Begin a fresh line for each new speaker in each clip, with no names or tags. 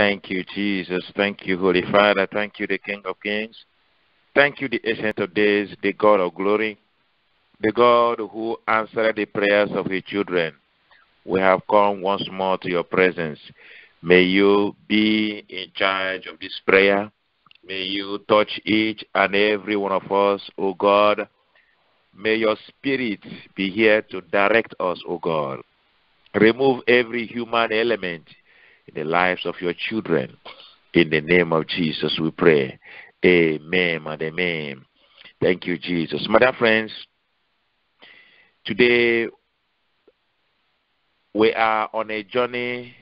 Thank you, Jesus. Thank you, Holy Father. Thank you, the King of Kings. Thank you, the Ancient of Days, the God of glory, the God who answered the prayers of His children. We have come once more to your presence. May you be in charge of this prayer. May you touch each and every one of us, O God. May your spirit be here to direct us, O God. Remove every human element in the lives of your children. In the name of Jesus, we pray. Amen and amen. Thank you, Jesus. My dear friends, today we are on a journey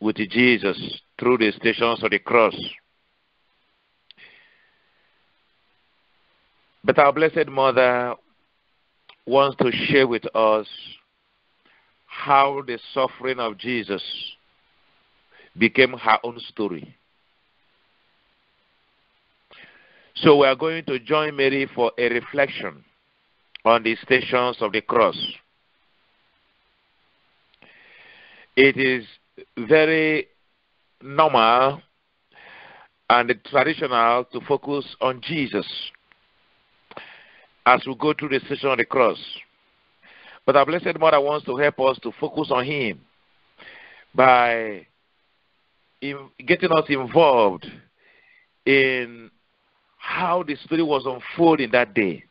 with Jesus through the stations of the cross. But our Blessed Mother wants to share with us how the suffering of Jesus became her own story. So we are going to join Mary for a reflection on the stations of the cross. It is very normal and traditional to focus on Jesus as we go through the station of the cross. But our Blessed Mother wants to help us to focus on Him by getting us involved in how the story was unfolding that day.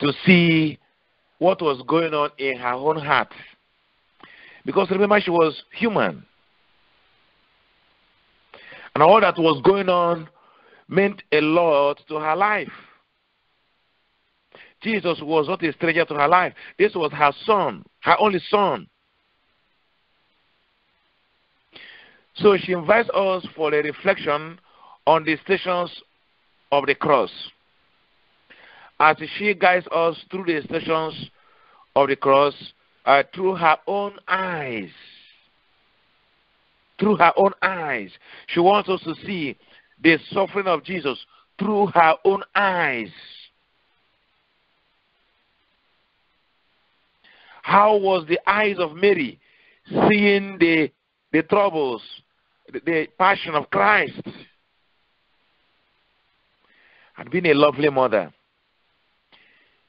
To see what was going on in her own heart. Because remember, she was human. And all that was going on meant a lot to her life. Jesus was not a stranger to her life. This was her son, her only son. So she invites us for a reflection on the stations of the cross. As she guides us through the stations of the cross uh, through her own eyes. Through her own eyes. She wants us to see the suffering of Jesus through her own eyes. How was the eyes of Mary seeing the, the troubles, the, the passion of Christ? And being a lovely mother,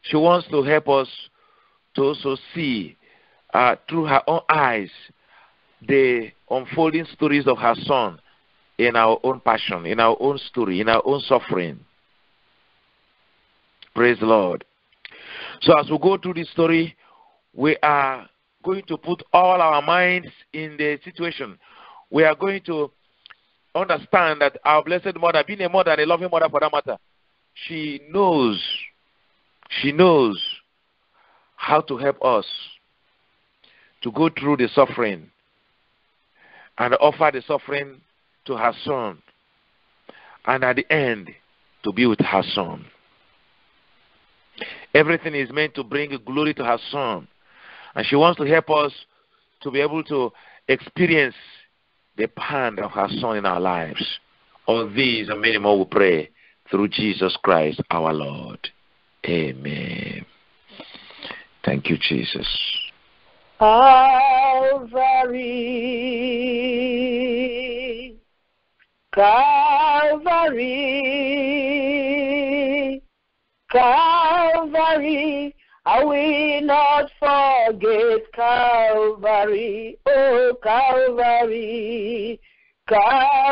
she wants to help us to also see uh, through her own eyes the unfolding stories of her son in our own passion, in our own story, in our own suffering. Praise the Lord. So as we go through this story, we are going to put all our minds in the situation. We are going to understand that our Blessed Mother, being a mother and a loving mother for that matter, she knows, she knows how to help us to go through the suffering and offer the suffering to her son, and at the end, to be with her son. Everything is meant to bring glory to her son, and she wants to help us to be able to experience the hand of her son in our lives. All these and many more we pray through Jesus Christ our Lord. Amen. Thank you, Jesus.
Calvary, Calvary, Calvary, I will not forget Calvary, oh Calvary, Calvary,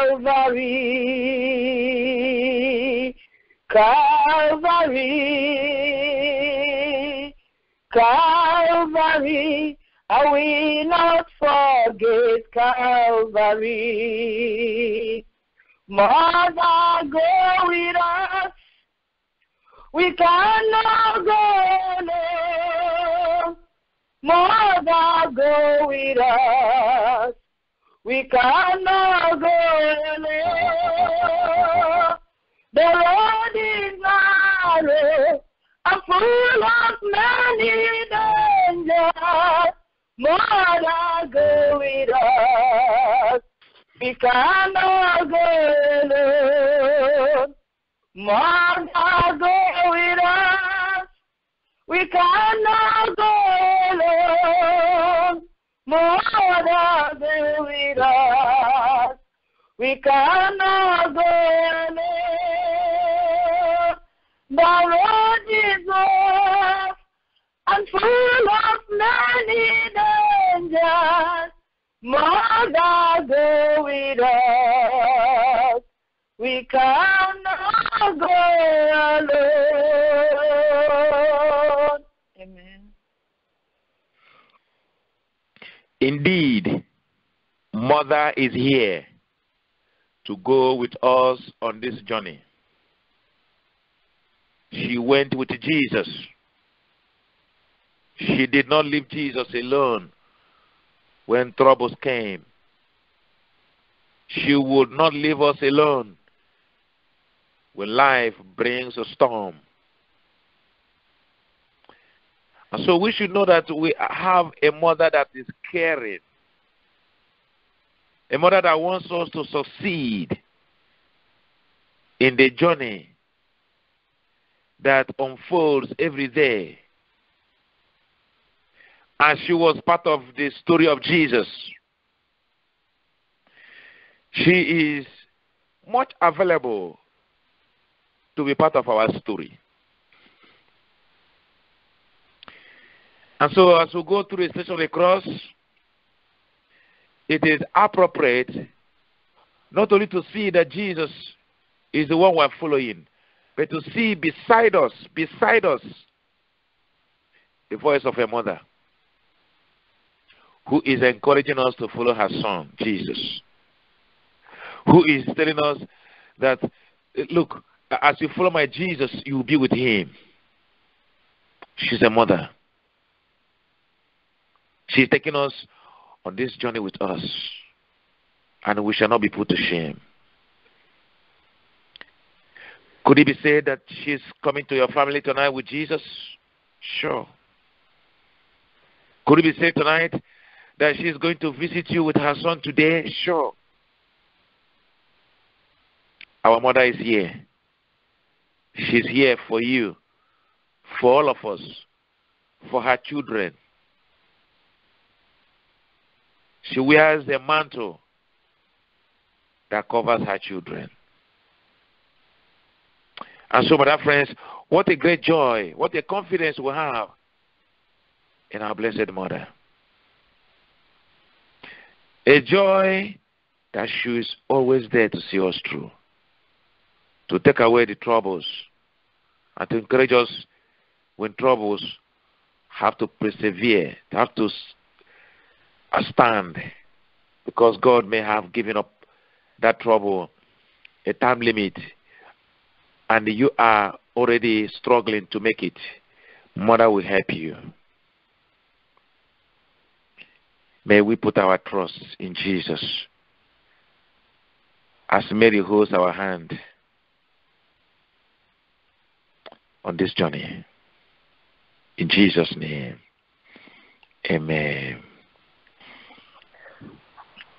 Calvary, Calvary, I will not forget Calvary. Mother, go with us. We cannot go alone. Oh. Mother, go with us. We cannot go alone. Oh. The road is narrow and full of many dangers. Mother, go with us. We cannot go alone. Oh. Mother, go with us. We cannot go alone. Mother, go with us. We cannot go alone. The road is rough and full of many dangers. Mother, go with us. We cannot Amen.
Indeed, Mother is here to go with us on this journey. She went with Jesus. She did not leave Jesus alone when troubles came. She would not leave us alone when life brings a storm. And so we should know that we have a mother that is caring, a mother that wants us to succeed in the journey that unfolds every day. And she was part of the story of Jesus. She is much available to be part of our story. And so, as we go through the station of the cross, it is appropriate not only to see that Jesus is the one we're following, but to see beside us, beside us, the voice of a mother who is encouraging us to follow her son, Jesus, who is telling us that, look, as you follow my Jesus, you will be with him. She's a mother. She's taking us on this journey with us, and we shall not be put to shame. Could it be said that she's coming to your family tonight with Jesus? Sure. Could it be said tonight that she's going to visit you with her son today? Sure. Our mother is here. She's here for you, for all of us, for her children. She wears a mantle that covers her children. And so, my dear friends, what a great joy, what a confidence we have in our Blessed Mother. A joy that she is always there to see us through, to take away the troubles, and to encourage us when troubles have to persevere, have to uh, stand, because God may have given up that trouble a time limit, and you are already struggling to make it. Mother will help you. May we put our trust in Jesus as Mary holds our hand on this journey. In Jesus' name, amen.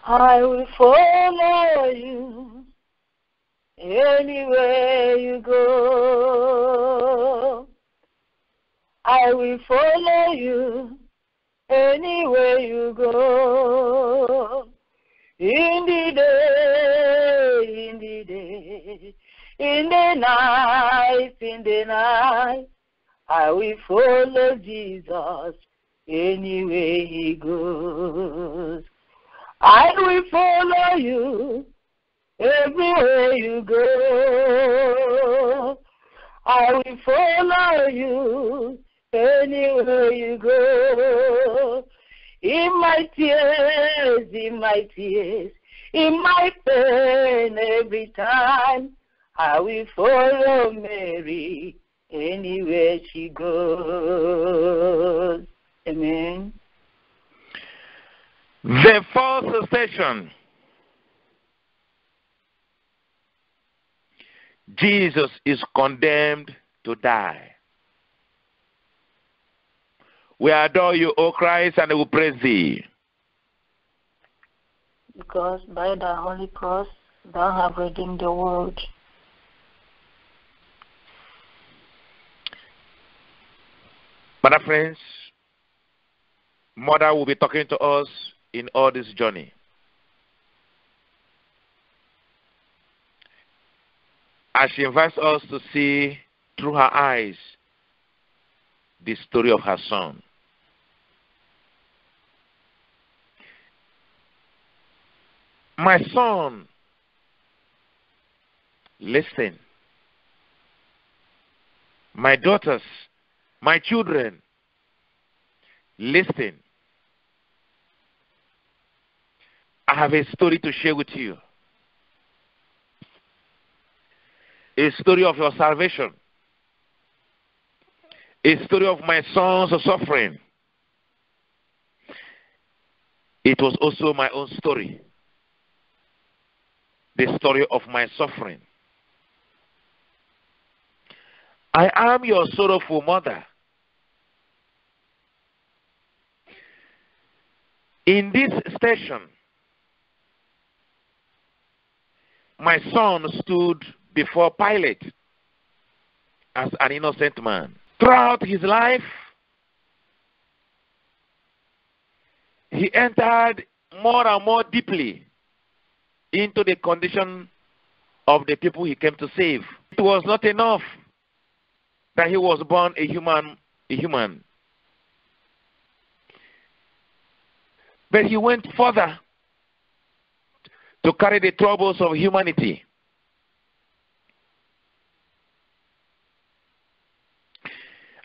I will follow you anywhere you go. I will follow you anywhere you go. In the in the night, in the night, I will follow Jesus anywhere he goes. I will follow you everywhere you go. I will follow you anywhere you go. In my tears, in my tears, in my pain every time, I will follow Mary anywhere she goes. Amen.
The fourth station. Jesus is condemned to die. We adore you, O Christ, and we praise thee.
Because by the holy cross thou have redeemed the world.
Mother, friends, Mother will be talking to us in all this journey. As she invites us to see through her eyes the story of her son. My son, listen. My daughters, my children, listen. I have a story to share with you. A story of your salvation. A story of my son's suffering. It was also my own story. The story of my suffering. I am your sorrowful mother. In this station, my son stood before Pilate as an innocent man. Throughout his life, he entered more and more deeply into the condition of the people he came to save. It was not enough that he was born a human, a human. But he went further to carry the troubles of humanity.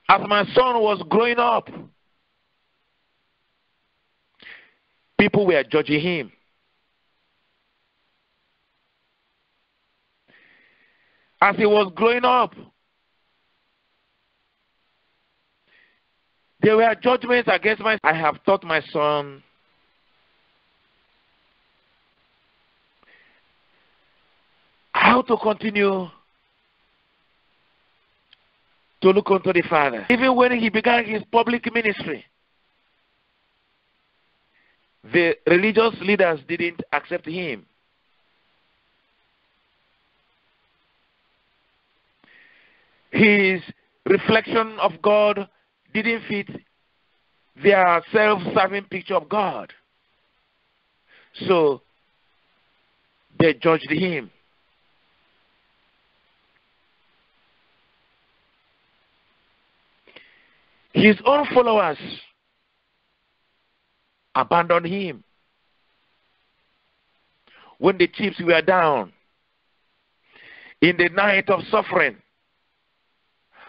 As my son was growing up, people were judging him. As he was growing up, there were judgments against my I have taught my son how to continue to look unto the Father. Even when he began his public ministry, the religious leaders didn't accept him. His reflection of God didn't fit their self serving picture of God. So they judged him. His own followers abandoned him. When the chips were down, in the night of suffering,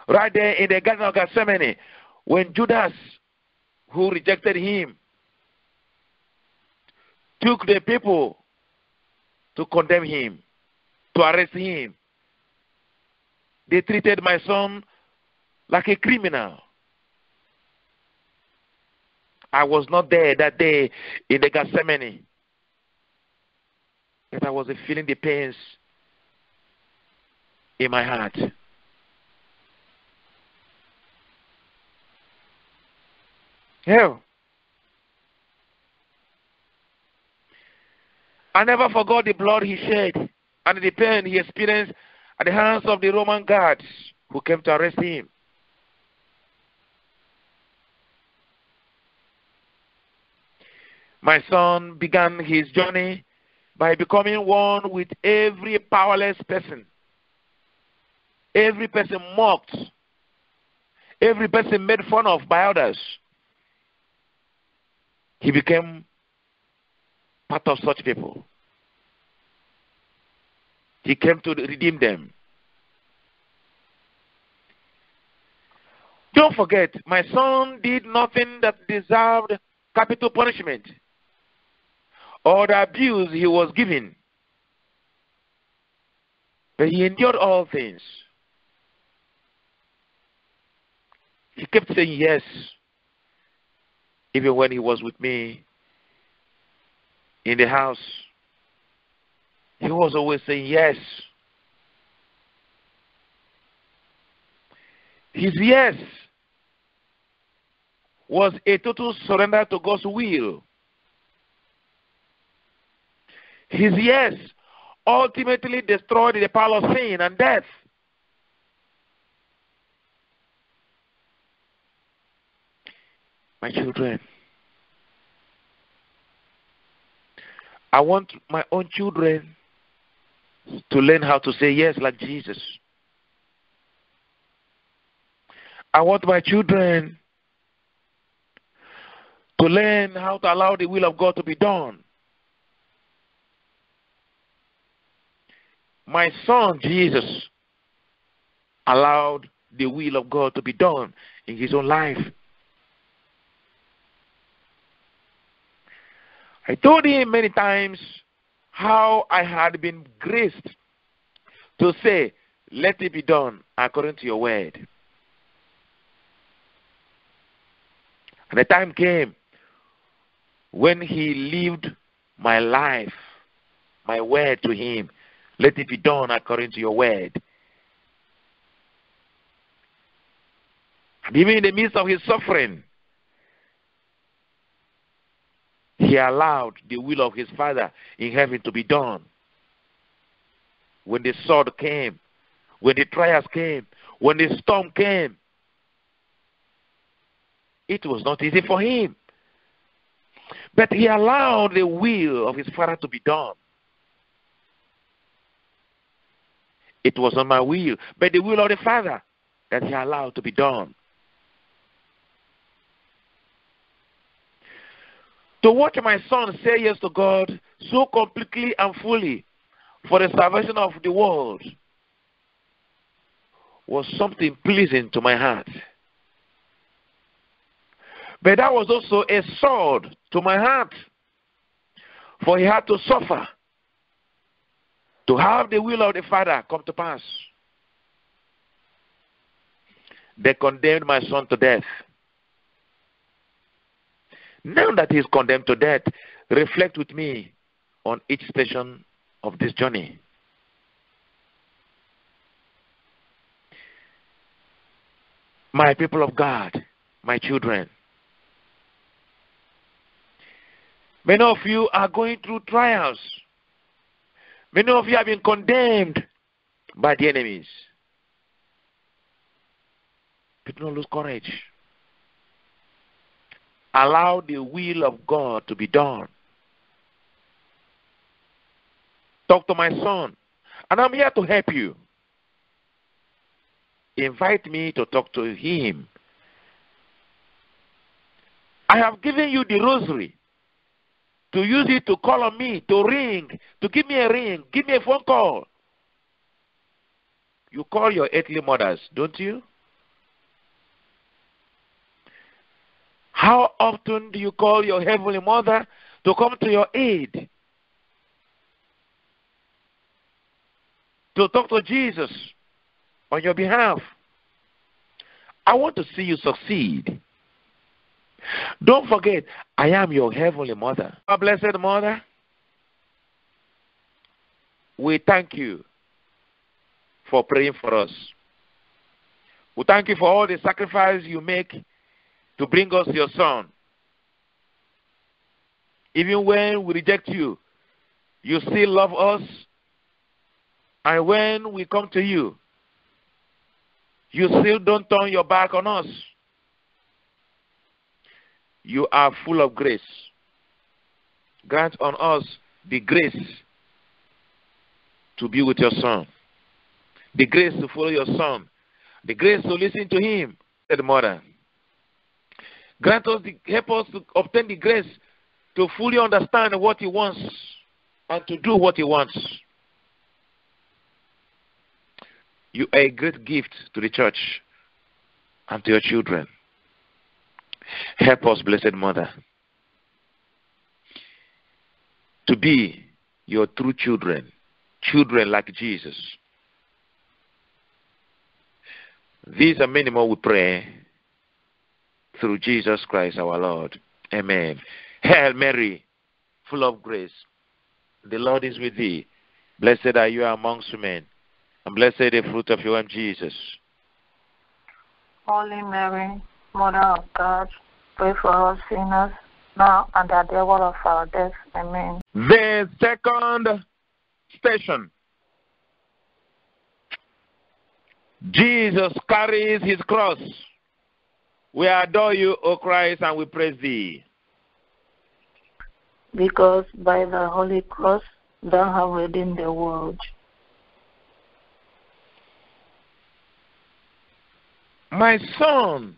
right there in the Garden of Gethsemane, when Judas, who rejected him, took the people to condemn him, to arrest him, they treated my son like a criminal. I was not there that day in the Gethsemane. But I was feeling the pains in my heart. Yeah. I never forgot the blood he shed and the pain he experienced at the hands of the Roman guards who came to arrest him. My son began his journey by becoming one with every powerless person. Every person mocked. Every person made fun of by others. He became part of such people. He came to redeem them. Don't forget, my son did nothing that deserved capital punishment or the abuse he was given. But he endured all things. He kept saying yes, even when he was with me in the house. He was always saying yes. His yes was a total surrender to God's will. His yes ultimately destroyed the power of sin and death. My children, I want my own children to learn how to say yes like Jesus. I want my children to learn how to allow the will of God to be done. My son Jesus allowed the will of God to be done in his own life. I told him many times how I had been graced to say, Let it be done according to your word. And the time came when he lived my life, my word to him. Let it be done according to your word. Even in the midst of his suffering, he allowed the will of his Father in heaven to be done. When the sword came, when the trials came, when the storm came, it was not easy for him. But he allowed the will of his Father to be done. It was not my will, but the will of the Father that he allowed to be done. To watch my son say yes to God so completely and fully for the salvation of the world was something pleasing to my heart. But that was also a sword to my heart, for he had to suffer to have the will of the Father come to pass. They condemned my son to death. Now that he is condemned to death, reflect with me on each station of this journey. My people of God, my children, many of you are going through trials. Many of you have been condemned by the enemies. But don't lose courage. Allow the will of God to be done. Talk to my son, and I'm here to help you. Invite me to talk to him. I have given you the rosary to use it to call on me, to ring, to give me a ring, give me a phone call. You call your earthly mothers, don't you? How often do you call your heavenly mother to come to your aid? To talk to Jesus on your behalf. I want to see you succeed. Don't forget, I am your heavenly mother. Our blessed mother, we thank you for praying for us. We thank you for all the sacrifice you make to bring us your son. Even when we reject you, you still love us. And when we come to you, you still don't turn your back on us. You are full of grace. Grant on us the grace to be with your son, the grace to follow your son, the grace to listen to him, said the mother. Grant us the, help us to obtain the grace to fully understand what he wants and to do what he wants. You are a great gift to the church and to your children. Help us, Blessed Mother, to be your true children, children like Jesus. These are many more we pray through Jesus Christ our Lord. Amen. Hail Mary, full of grace. The Lord is with thee. Blessed are you amongst men, and blessed the fruit of your womb, Jesus.
Holy Mary, Mother of God, pray for us sinners, now and at the hour of our death. Amen.
The second station. Jesus carries his cross. We adore you, O Christ, and we praise thee.
Because by the holy cross thou hast redeemed the world.
My son,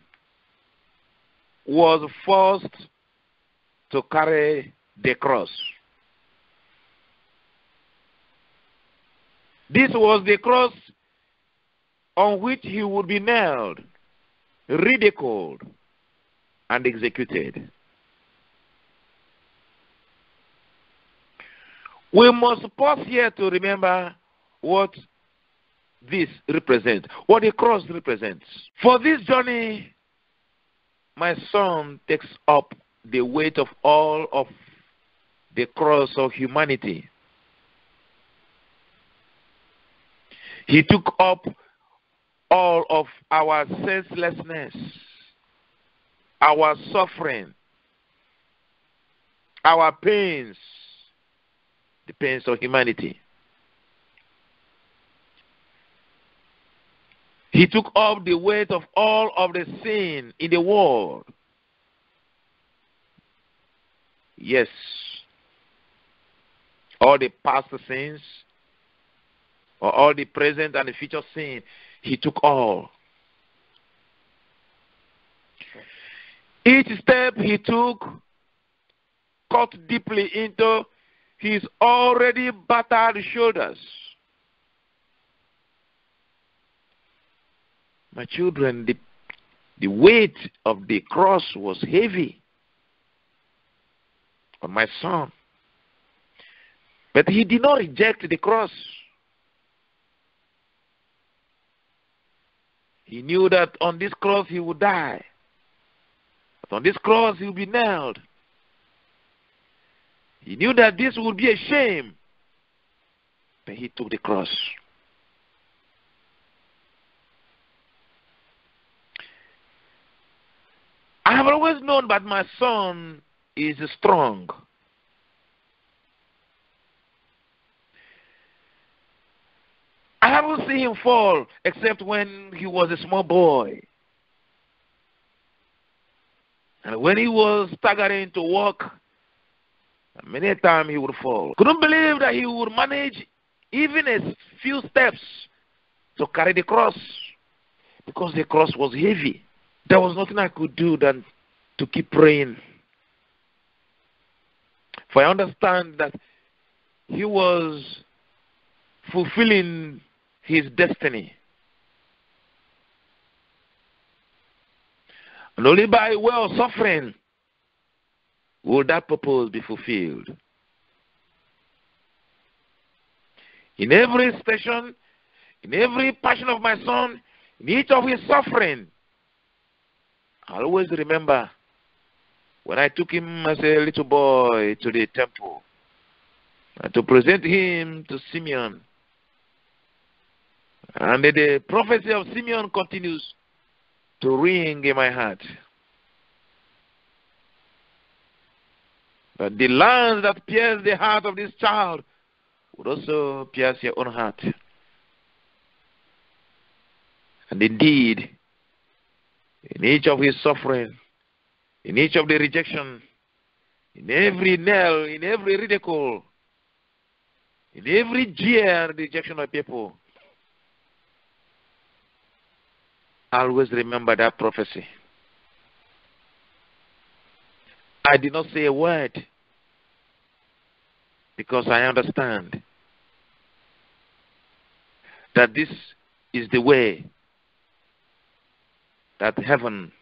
was forced to carry the cross. This was the cross on which he would be nailed, ridiculed, and executed. We must pause here to remember what this represents, what the cross represents. For this journey, my son takes up the weight of all of the cross of humanity. He took up all of our senselessness, our suffering, our pains, the pains of humanity. He took up the weight of all of the sin in the world. Yes. All the past sins, or all the present and the future sin, he took all. Each step he took cut deeply into his already battered shoulders. My children, the, the weight of the cross was heavy on my son. But he did not reject the cross. He knew that on this cross he would die. But on this cross he would be nailed. He knew that this would be a shame. But he took the cross. I have always known that my son is strong. I haven't seen him fall except when he was a small boy. And when he was staggering to walk, many a time he would fall. Couldn't believe that he would manage even a few steps to carry the cross because the cross was heavy. There was nothing I could do than to keep praying. For I understand that he was fulfilling his destiny. And only by of suffering will that purpose be fulfilled. In every station, in every passion of my son, in each of his suffering, I always remember when I took him as a little boy to the temple and to present him to Simeon. And the prophecy of Simeon continues to ring in my heart. But the lance that pierced the heart of this child would also pierce your own heart. And indeed, in each of his suffering, in each of the rejection, in every nail, in every ridicule, in every jeer rejection of people, always remember that prophecy. I did not say a word because I understand that this is the way that heaven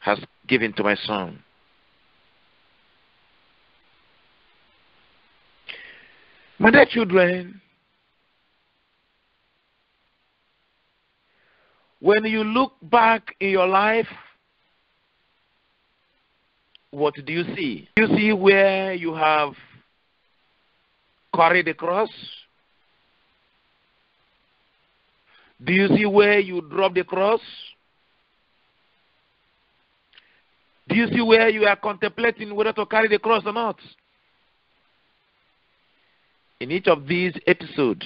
has given to my son. My dear children, when you look back in your life, what do you see? Do you see where you have carried the cross? Do you see where you dropped the cross? Do you see where you are contemplating whether to carry the cross or not? In each of these episodes,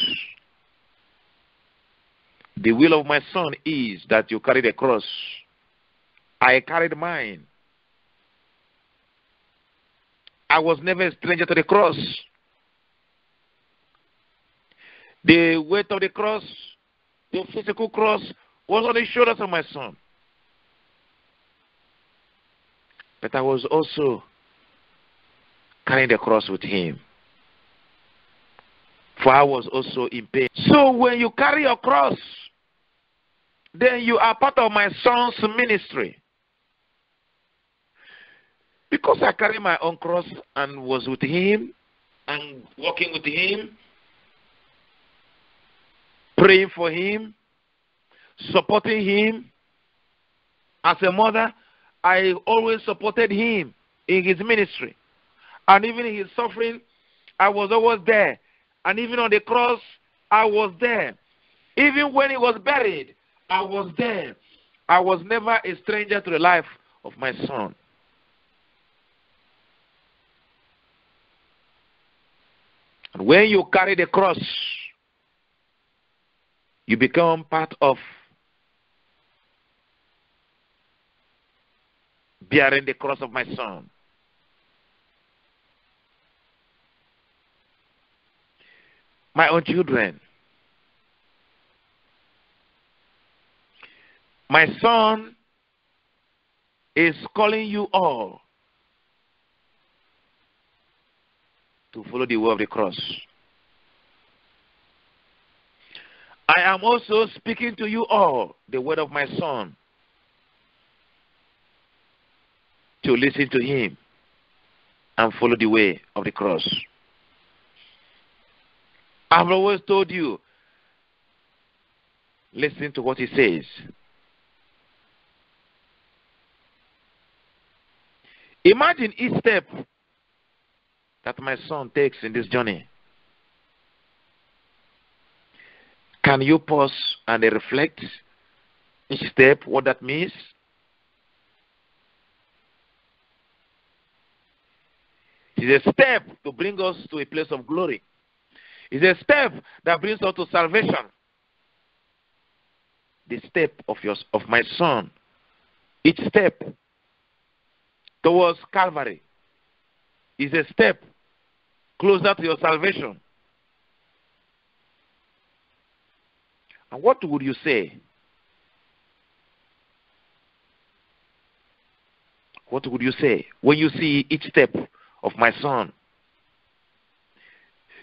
the will of my son is that you carry the cross. I carried mine. I was never a stranger to the cross. The weight of the cross, the physical cross, was on the shoulders of my son. But I was also carrying the cross with him. For I was also in pain. So when you carry your cross, then you are part of my son's ministry. Because I carry my own cross and was with him and walking with him, praying for him, supporting him. As a mother, I always supported him in his ministry. And even in his suffering, I was always there. And even on the cross, I was there. Even when he was buried, I was there. I was never a stranger to the life of my son. And when you carry the cross, you become part of bearing the cross of my son. My own children, my son is calling you all to follow the way of the cross. I am also speaking to you all the word of my son to listen to him and follow the way of the cross. I've always told you, listen to what he says. Imagine each step that my son takes in this journey. Can you pause and reflect each step, what that means? It's a step to bring us to a place of glory. It's a step that brings us to salvation. The step of your of my son. Each step towards Calvary is a step closer to your salvation. And what would you say? What would you say when you see each step of my son?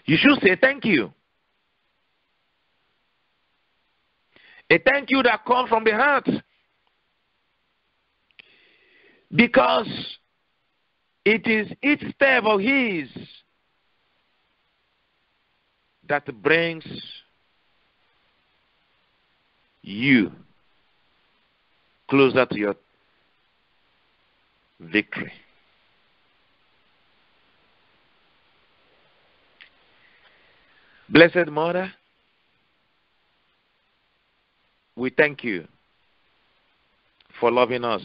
You should say thank you. A thank you that comes from the heart. Because it is each step of his that brings you closer to your victory. Blessed Mother, we thank you for loving us.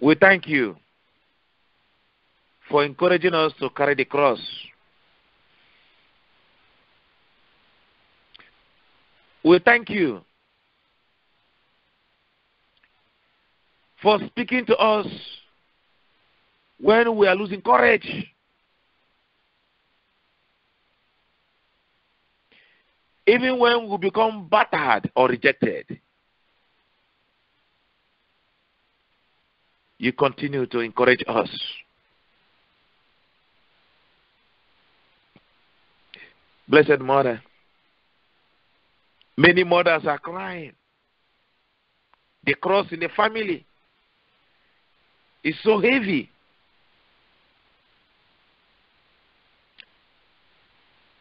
We thank you for encouraging us to carry the cross. We thank you for speaking to us when we are losing courage. Even when we become battered or rejected, you continue to encourage us. Blessed Mother, many mothers are crying. The cross in the family is so heavy.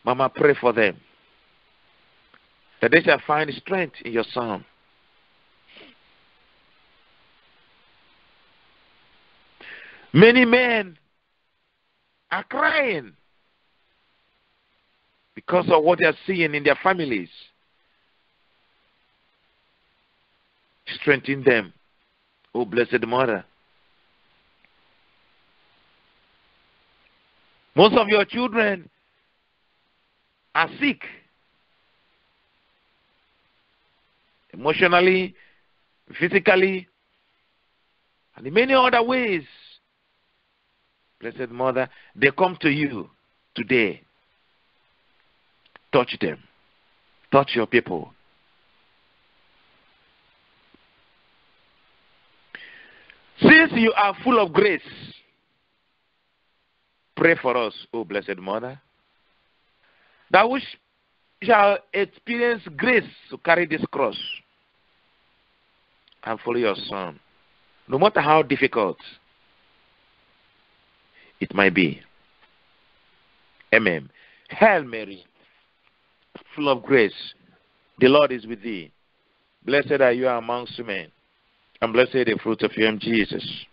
Mama, pray for them that they shall find strength in your son. Many men are crying because of what they are seeing in their families. Strengthen them, oh blessed mother. Most of your children are sick emotionally, physically, and in many other ways. Blessed Mother, they come to you today. Touch them. Touch your people. Since you are full of grace, pray for us, O Blessed Mother, that we shall experience grace to carry this cross and follow your Son, no matter how difficult it might be. Amen. Hail Mary, full of grace, the Lord is with thee. Blessed are you amongst women, and blessed the fruit of your womb, Jesus.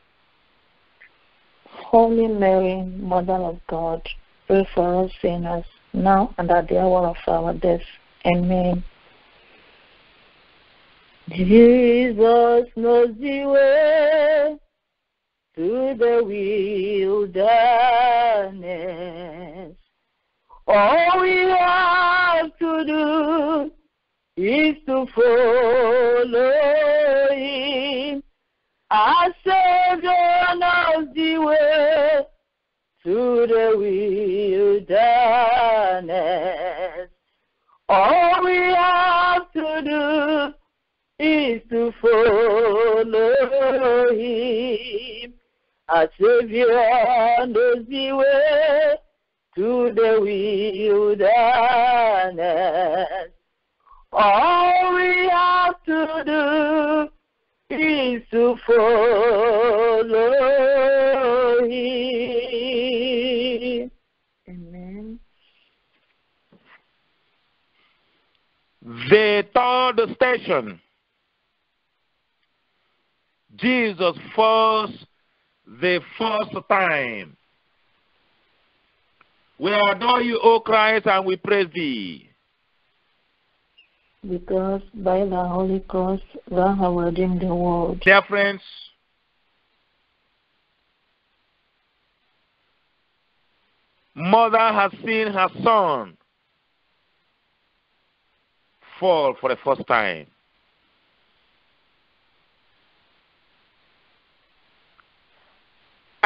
Holy Mary, Mother of God, pray for us sinners, now and at the hour of our death. Amen. Jesus knows the way to the wilderness. All we have to do is to follow him. Our Savior knows the way to the wilderness. All we have to do is to follow him. Our Savior knows the way to the wilderness. All we have to do is to follow him. Amen.
The third station. Jesus first the first time. We adore you, O Christ, and we praise thee.
Because by the Holy Cross thou hast redeemed the world.
Dear friends, mother has seen her son fall for the first time.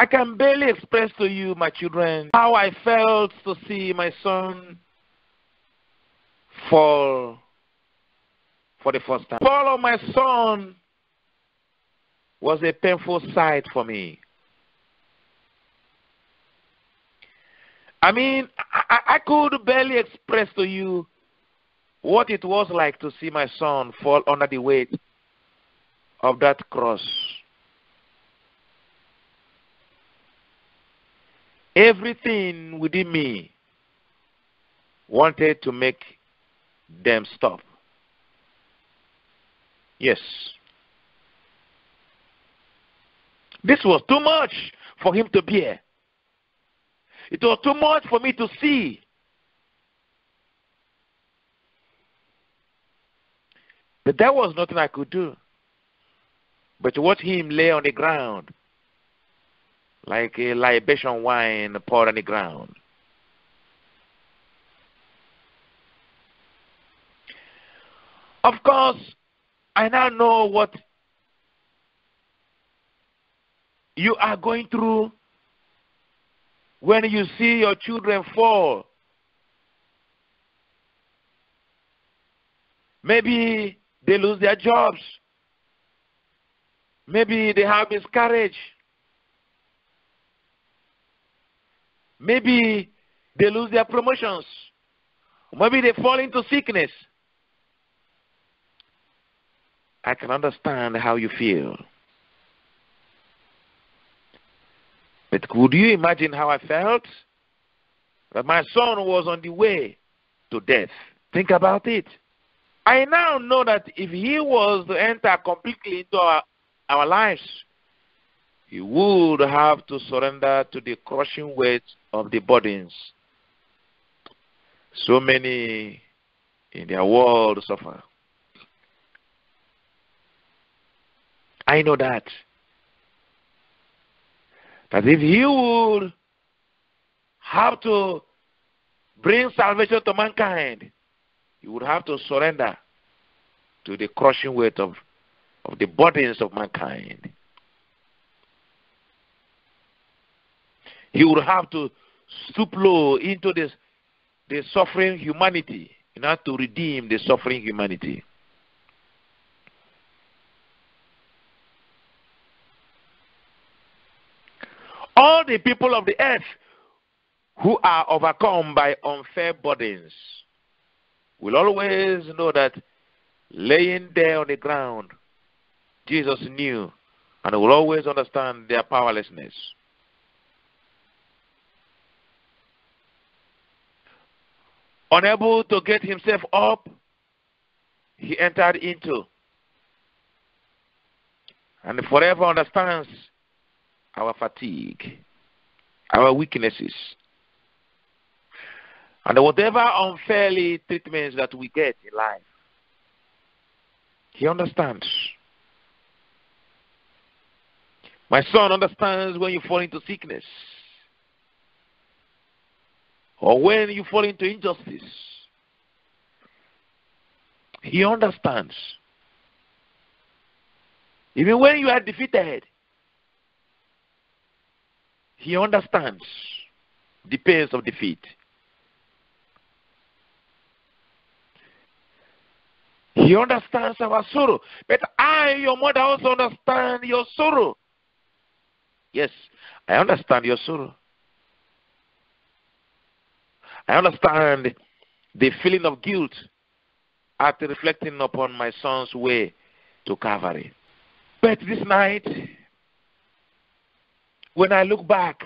I can barely express to you, my children, how I felt to see my son fall for the first time. Fall of my son was a painful sight for me. I mean, I, I could barely express to you what it was like to see my son fall under the weight of that cross. Everything within me wanted to make them stop. Yes. This was too much for him to bear. It was too much for me to see. But there was nothing I could do but to watch him lay on the ground like a libation wine poured on the ground. Of course, I now know what you are going through when you see your children fall. Maybe they lose their jobs. Maybe they have miscarriage. Maybe they lose their promotions. Maybe they fall into sickness. I can understand how you feel. But could you imagine how I felt? That my son was on the way to death. Think about it. I now know that if he was to enter completely into our, our lives, he would have to surrender to the crushing weight of the burdens. So many in their world suffer. I know that. That if he would have to bring salvation to mankind, he would have to surrender to the crushing weight of, of the burdens of mankind. He would have to stoop low into this the suffering humanity in order to redeem the suffering humanity. all the people of the earth who are overcome by unfair burdens will always know that laying there on the ground, Jesus knew and will always understand their powerlessness. Unable to get himself up, he entered into and forever understands our fatigue, our weaknesses, and whatever unfairly treatments that we get in life. He understands. My son understands when you fall into sickness or when you fall into injustice. He understands. Even when you are defeated, he understands the pains of defeat. He understands our sorrow. But I, your mother, also understand your sorrow. Yes, I understand your sorrow. I understand the feeling of guilt after reflecting upon my son's way to Calvary. But this night, when I look back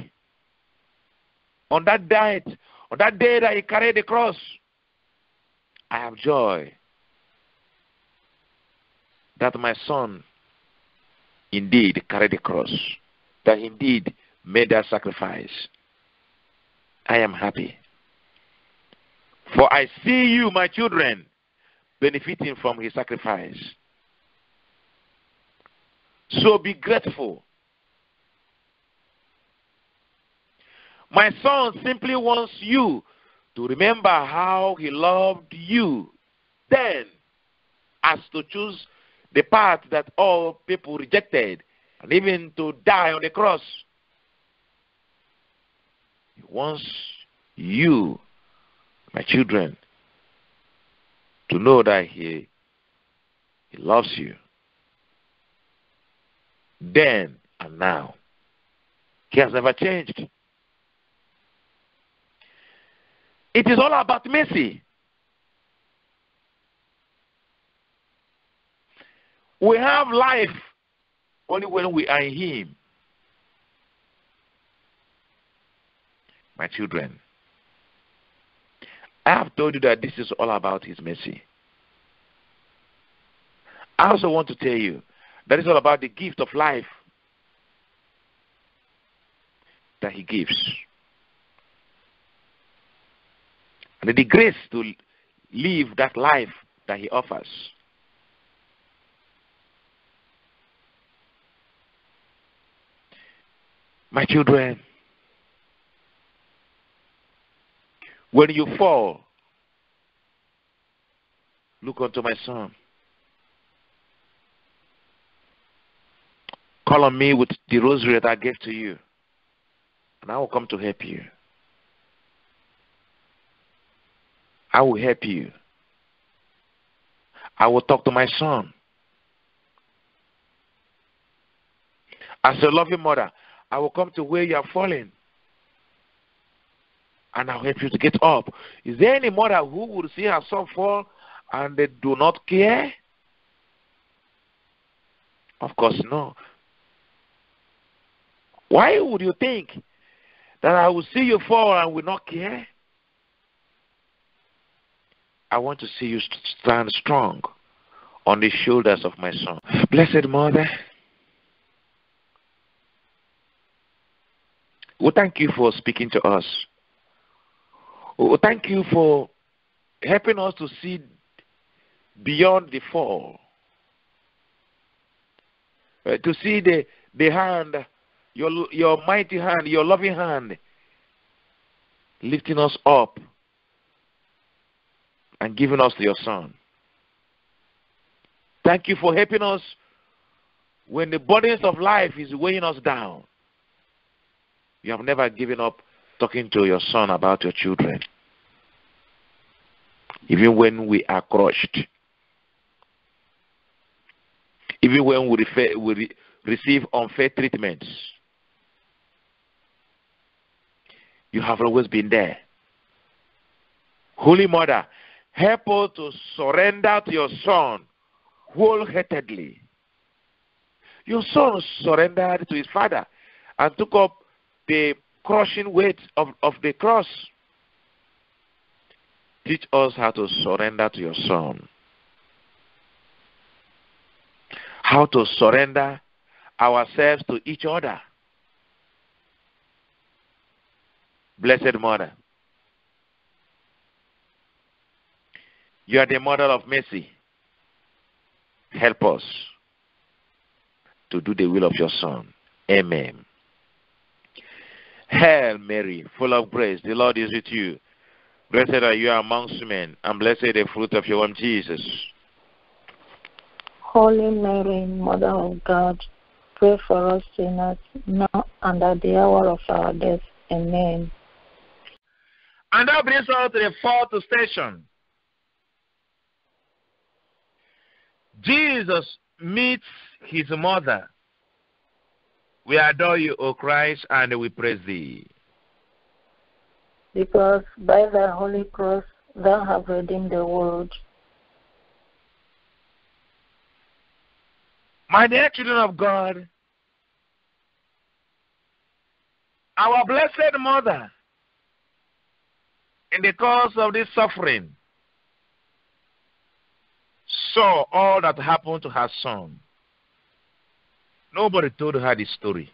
on that night, on that day that he carried the cross, I have joy that my son indeed carried the cross, that indeed made that sacrifice. I am happy. For I see you, my children, benefiting from his sacrifice. So be grateful. My son simply wants you to remember how he loved you then as to choose the path that all people rejected and even to die on the cross. He wants you, my children, to know that he, he loves you then and now. He has never changed. It is all about mercy. We have life only when we are in Him. My children, I have told you that this is all about His mercy. I also want to tell you that it's all about the gift of life that He gives. And the grace to live that life that He offers. My children, when you fall, look unto my son. Call on me with the rosary that I gave to you, and I will come to help you. I will help you. I will talk to my son. As a loving mother, I will come to where you are falling. And I'll help you to get up. Is there any mother who would see her son fall and they do not care? Of course, no. Why would you think that I will see you fall and will not care? I want to see you stand strong on the shoulders of my son. Blessed Mother, we thank you for speaking to us. We thank you for helping us to see beyond the fall, uh, to see the, the hand your, your mighty hand, your loving hand, lifting us up and giving us your Son. Thank you for helping us when the burdens of life is weighing us down. You have never given up talking to your son about your children, even when we are crushed, even when we, refer, we re- receive unfair treatments You have always been there. Holy Mother, help us to surrender to your Son wholeheartedly. Your Son surrendered to his Father and took up the crushing weight of, of the cross. Teach us how to surrender to your Son. How to surrender ourselves to each other. Blessed Mother, you are the Mother of mercy. Help us to do the will of your Son. Amen. Hail Mary, full of grace, the Lord is with you. Blessed are you amongst men, and blessed the fruit of your womb, Jesus.
Holy Mary, Mother of God, pray for us sinners, now and at the hour of our death. Amen.
And that brings us to the fourth station. Jesus meets his mother. We adore you, O Christ, and we praise thee.
Because by thy holy cross thou hast redeemed the world.
My dear children of God, our blessed mother, in the course of this suffering, saw all that happened to her son. Nobody told her the story.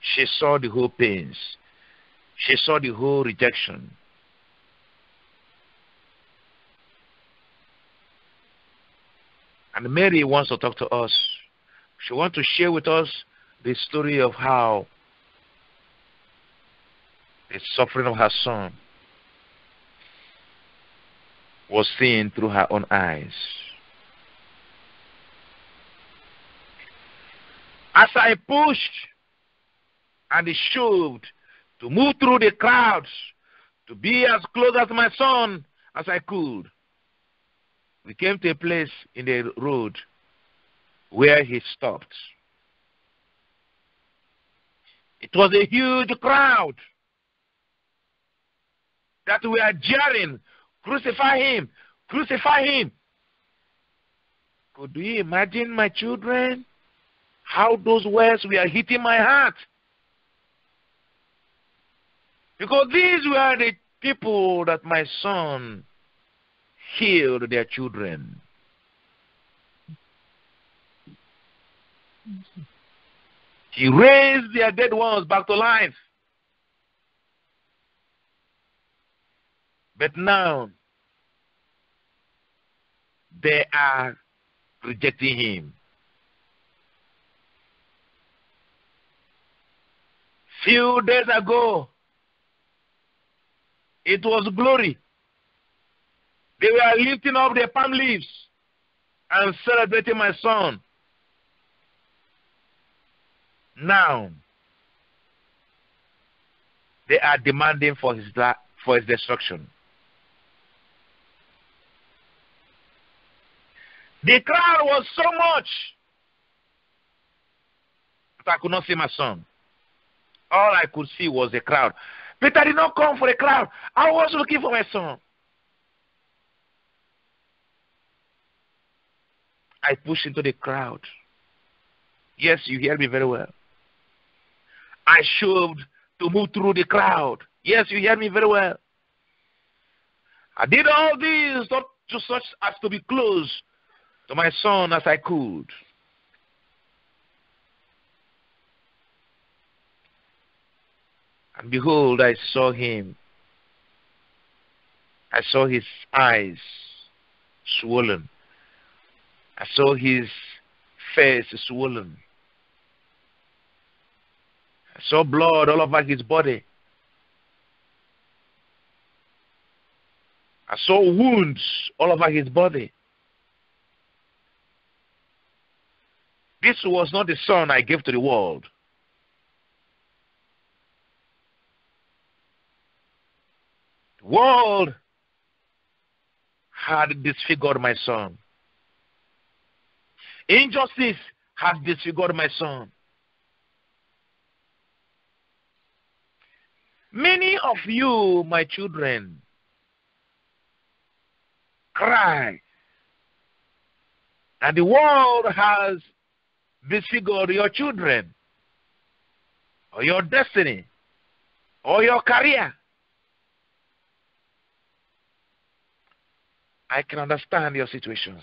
She saw the whole pains. She saw the whole rejection. And Mary wants to talk to us. She wants to share with us the story of how the suffering of her son was seen through her own eyes. As I pushed and shoved to move through the crowds to be as close as my son as I could, we came to a place in the road where he stopped. It was a huge crowd that we are jeering, crucify him, crucify him. Could you imagine my children? How those words were hitting my heart. Because these were the people that my son healed their children. He raised their dead ones back to life. But now they are rejecting him. Few days ago, it was glory. They were lifting up their palm leaves and celebrating my son. Now, they are demanding for his, for his destruction. The crowd was so much that I could not see my son. All I could see was a crowd. I did not come for the crowd. I was looking for my son. I pushed into the crowd. Yes, you hear me very well. I shoved to move through the crowd. Yes, you hear me very well. I did all this not to such as to be close to my son as I could. And behold, I saw him. I saw his eyes swollen. I saw his face swollen. I saw blood all over his body. I saw wounds all over his body. This was not the son I gave to the world. World had disfigured my son. Injustice has disfigured my son. Many of you, my children, cry that the world has disfigured your children, or your destiny, or your career. I can understand your situations.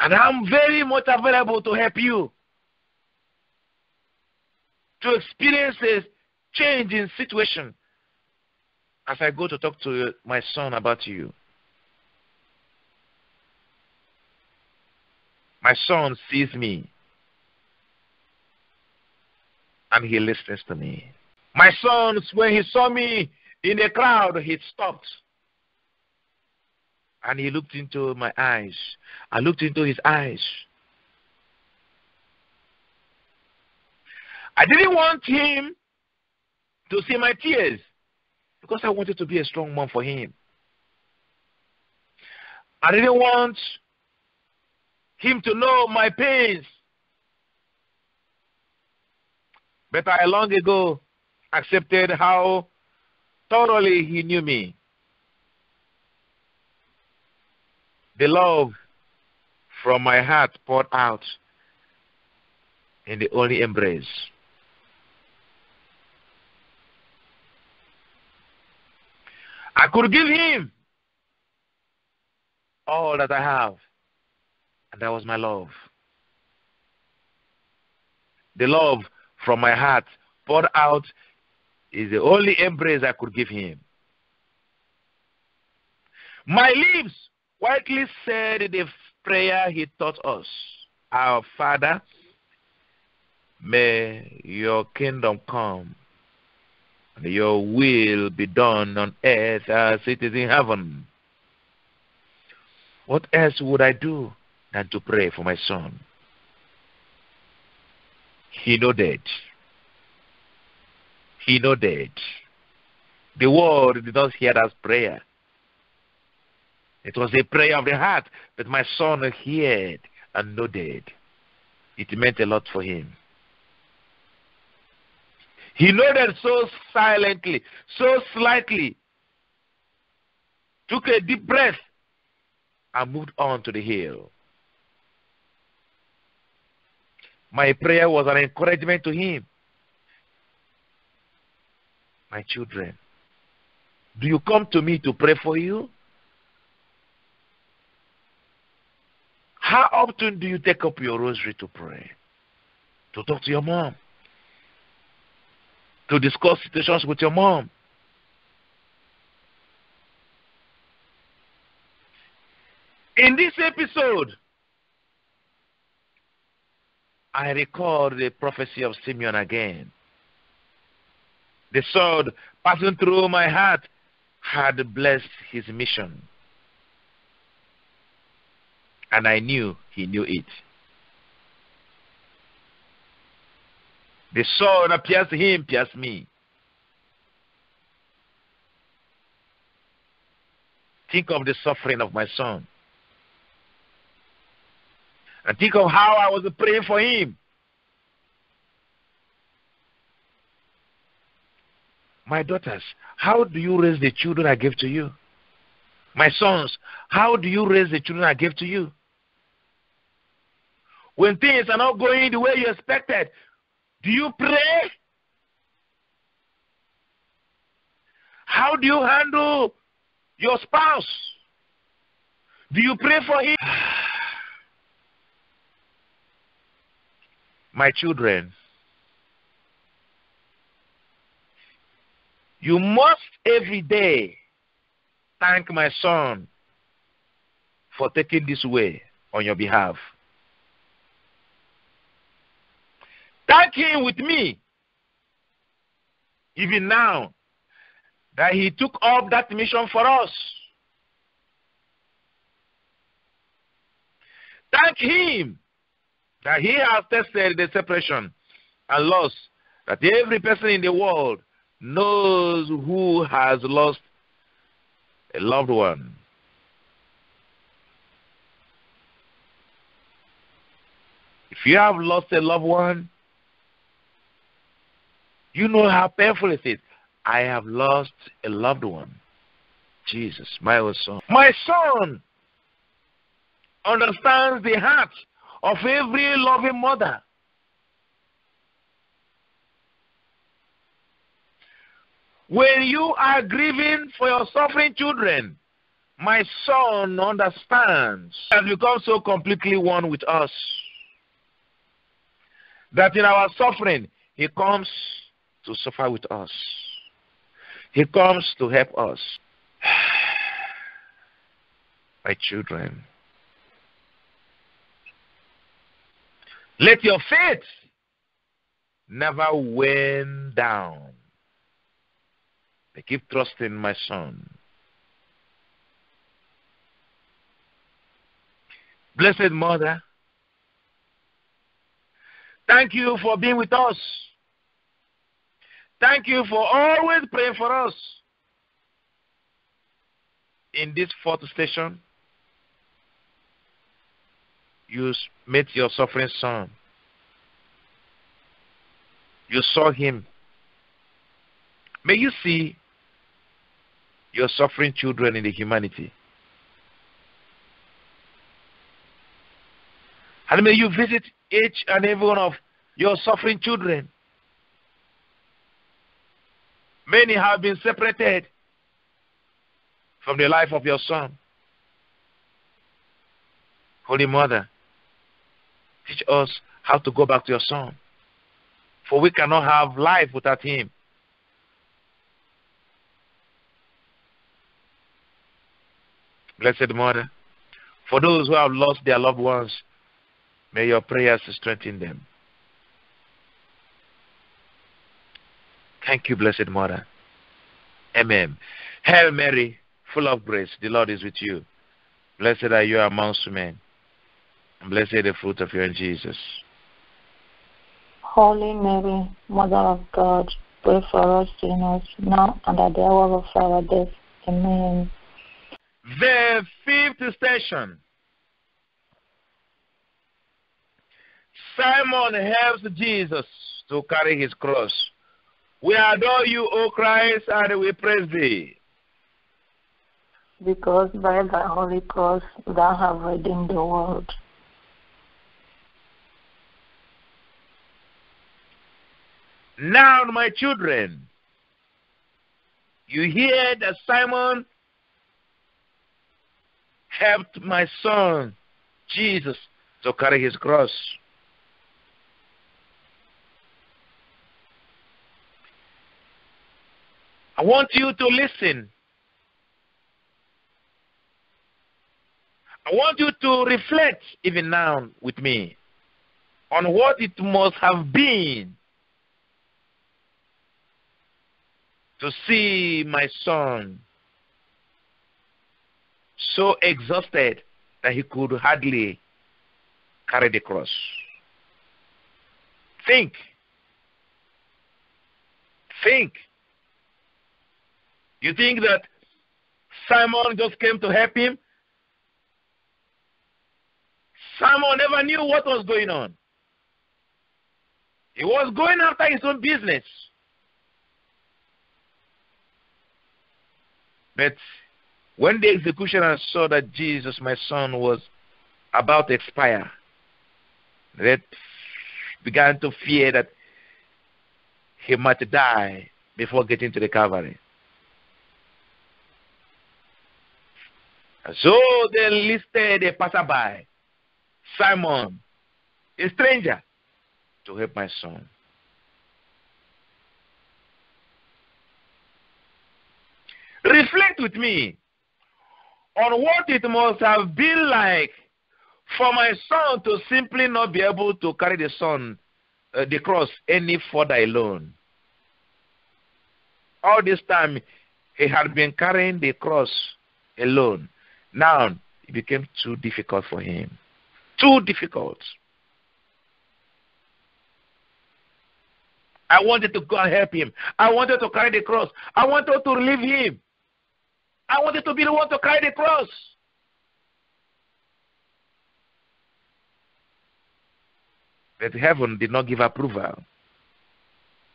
And I'm very much available to help you to experience a change in situation as I go to talk to my son about you. My son sees me and he listens to me. My sons, when he saw me in a crowd, he stopped and he looked into my eyes. I looked into his eyes. I didn't want him to see my tears because I wanted to be a strong mom for him. I didn't want him to know my pains. But I long ago accepted how thoroughly he knew me. The love from my heart poured out in the only embrace. I could give him all that I have, and that was my love. The love from my heart poured out is the only embrace I could give him. My lips quietly said the prayer he taught us Our Father, may your kingdom come and your will be done on earth as it is in heaven. What else would I do than to pray for my son? He nodded. He nodded. The word did not hear that prayer. It was a prayer of the heart, but my son heard and nodded. It meant a lot for him. He nodded so silently, so slightly, took a deep breath, and moved on to the hill. My prayer was an encouragement to him. My children, do you come to me to pray for you? How often do you take up your rosary to pray? To talk to your mom? to discuss situations with your mom. In this episode, I recall the prophecy of Simeon again. The sword passing through my heart had blessed his mission. And I knew he knew it. The sword appears to him, pierces me. Think of the suffering of my son. And think of how I was praying for him. My daughters, how do you raise the children I gave to you? My sons, how do you raise the children I gave to you? When things are not going the way you expected, do you pray? How do you handle your spouse? Do you pray for him? My children, you must every day thank my son for taking this way on your behalf. Thank him with me. Even now, that he took up that mission for us. Thank him that he has tested the separation and loss that every person in the world knows who has lost a loved one. If you have lost a loved one, you know how painful it is. I have lost a loved one. Jesus, my own son. My son understands the heart of every loving mother. When you are grieving for your suffering children, my son understands has become so completely one with us that in our suffering, he comes to suffer with us. He comes to help us. my children, let your faith never wane down. I keep trusting my son. Blessed Mother, thank you for being with us. Thank you for always praying for us. In this fourth station, you met your suffering son. You saw him. May you see your suffering children in the humanity. And may you visit each and every one of your suffering children. Many have been separated from the life of your son. Holy Mother, teach us how to go back to your son. For we cannot have life without him. Blessed Mother, for those who have lost their loved ones, may your prayers strengthen them. Thank you, Blessed Mother. Amen. Hail Mary, full of grace, the Lord is with you. Blessed are you amongst men, and blessed the fruit of your womb, Jesus.
Holy Mary, Mother of God, pray for us sinners, now and at the hour of our death. Amen.
The fifth station. Simon helps Jesus to carry his cross. We adore you, O Christ, and we praise thee.
Because by thy holy cross thou hast redeemed the world.
Now, my children, you hear that Simon helped my son, Jesus, to carry his cross. I want you to listen. I want you to reflect even now with me on what it must have been to see my son so exhausted that he could hardly carry the cross. Think. Think. You think that Simon just came to help him? Simon never knew what was going on. He was going after his own business. But when the executioner saw that Jesus, my son, was about to expire, they began to fear that he might die before getting to the Calvary. So they enlisted a passerby, Simon, a stranger, to help my son. Reflect with me on what it must have been like for my son to simply not be able to carry the son, uh, the cross any further alone. All this time, he had been carrying the cross alone. Now, it became too difficult for him. Too difficult. I wanted to go and help him. I wanted to carry the cross. I wanted to relieve him. I wanted to be the one to carry the cross. But heaven did not give approval.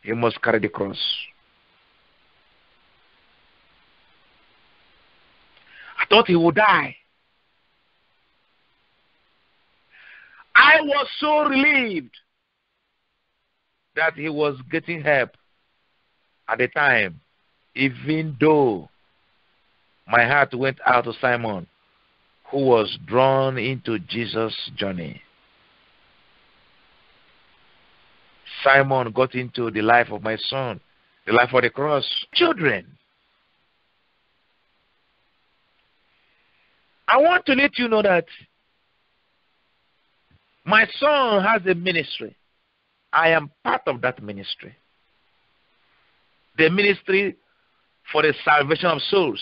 He must carry the cross. I thought he would die. I was so relieved that he was getting help at the time, even though my heart went out to Simon, who was drawn into Jesus' journey. Simon got into the life of my son, the life of the cross. Children, I want to let you know that my son has a ministry. I am part of that ministry. The ministry for the salvation of souls.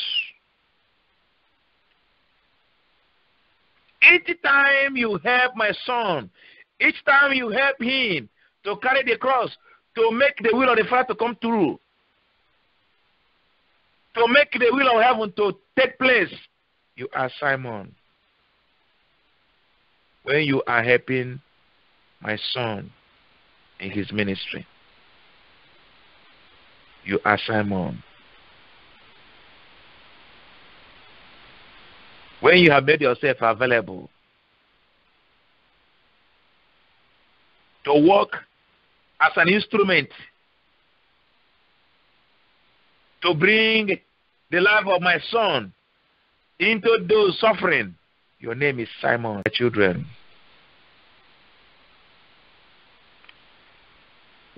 Each time you help my son, each time you help him to carry the cross, to make the will of the Father to come through, to make the will of heaven to take place, you are Simon. When you are helping my son in his ministry, you are Simon. When you have made yourself available to work as an instrument to bring the life of my son into those suffering. Your name is Simon, my children.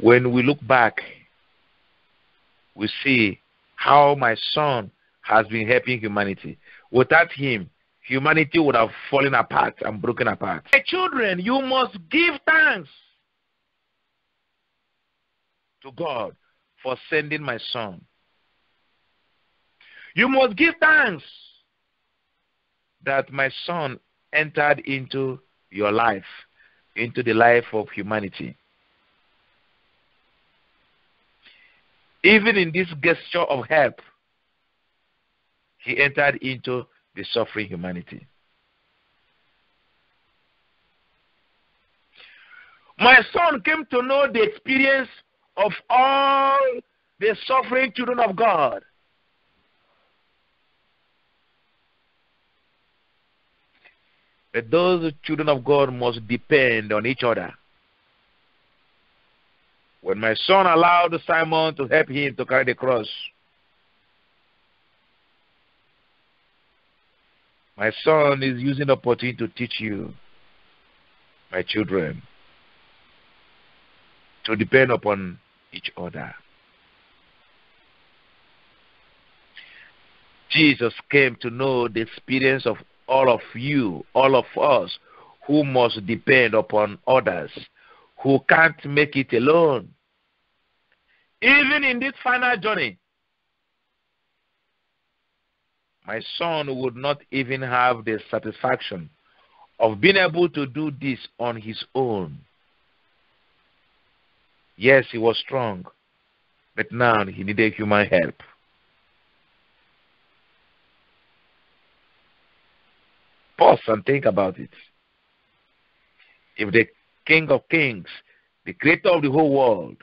When we look back, we see how my son has been helping humanity. Without him, humanity would have fallen apart and broken apart. My children, you must give thanks to God for sending my son. You must give thanks that my son entered into your life, into the life of humanity. Even in this gesture of help, he entered into the suffering humanity. My son came to know the experience of all the suffering children of God. But those children of God must depend on each other. When my son allowed Simon to help him to carry the cross, my son is using the opportunity to teach you, my children, to depend upon each other. Jesus came to know the experience of all of you, all of us, who must depend upon others, who can't make it alone. Even in this final journey, my son would not even have the satisfaction of being able to do this on his own. Yes, he was strong, but now he needed human help. Pause and think about it. If the King of Kings, the creator of the whole world,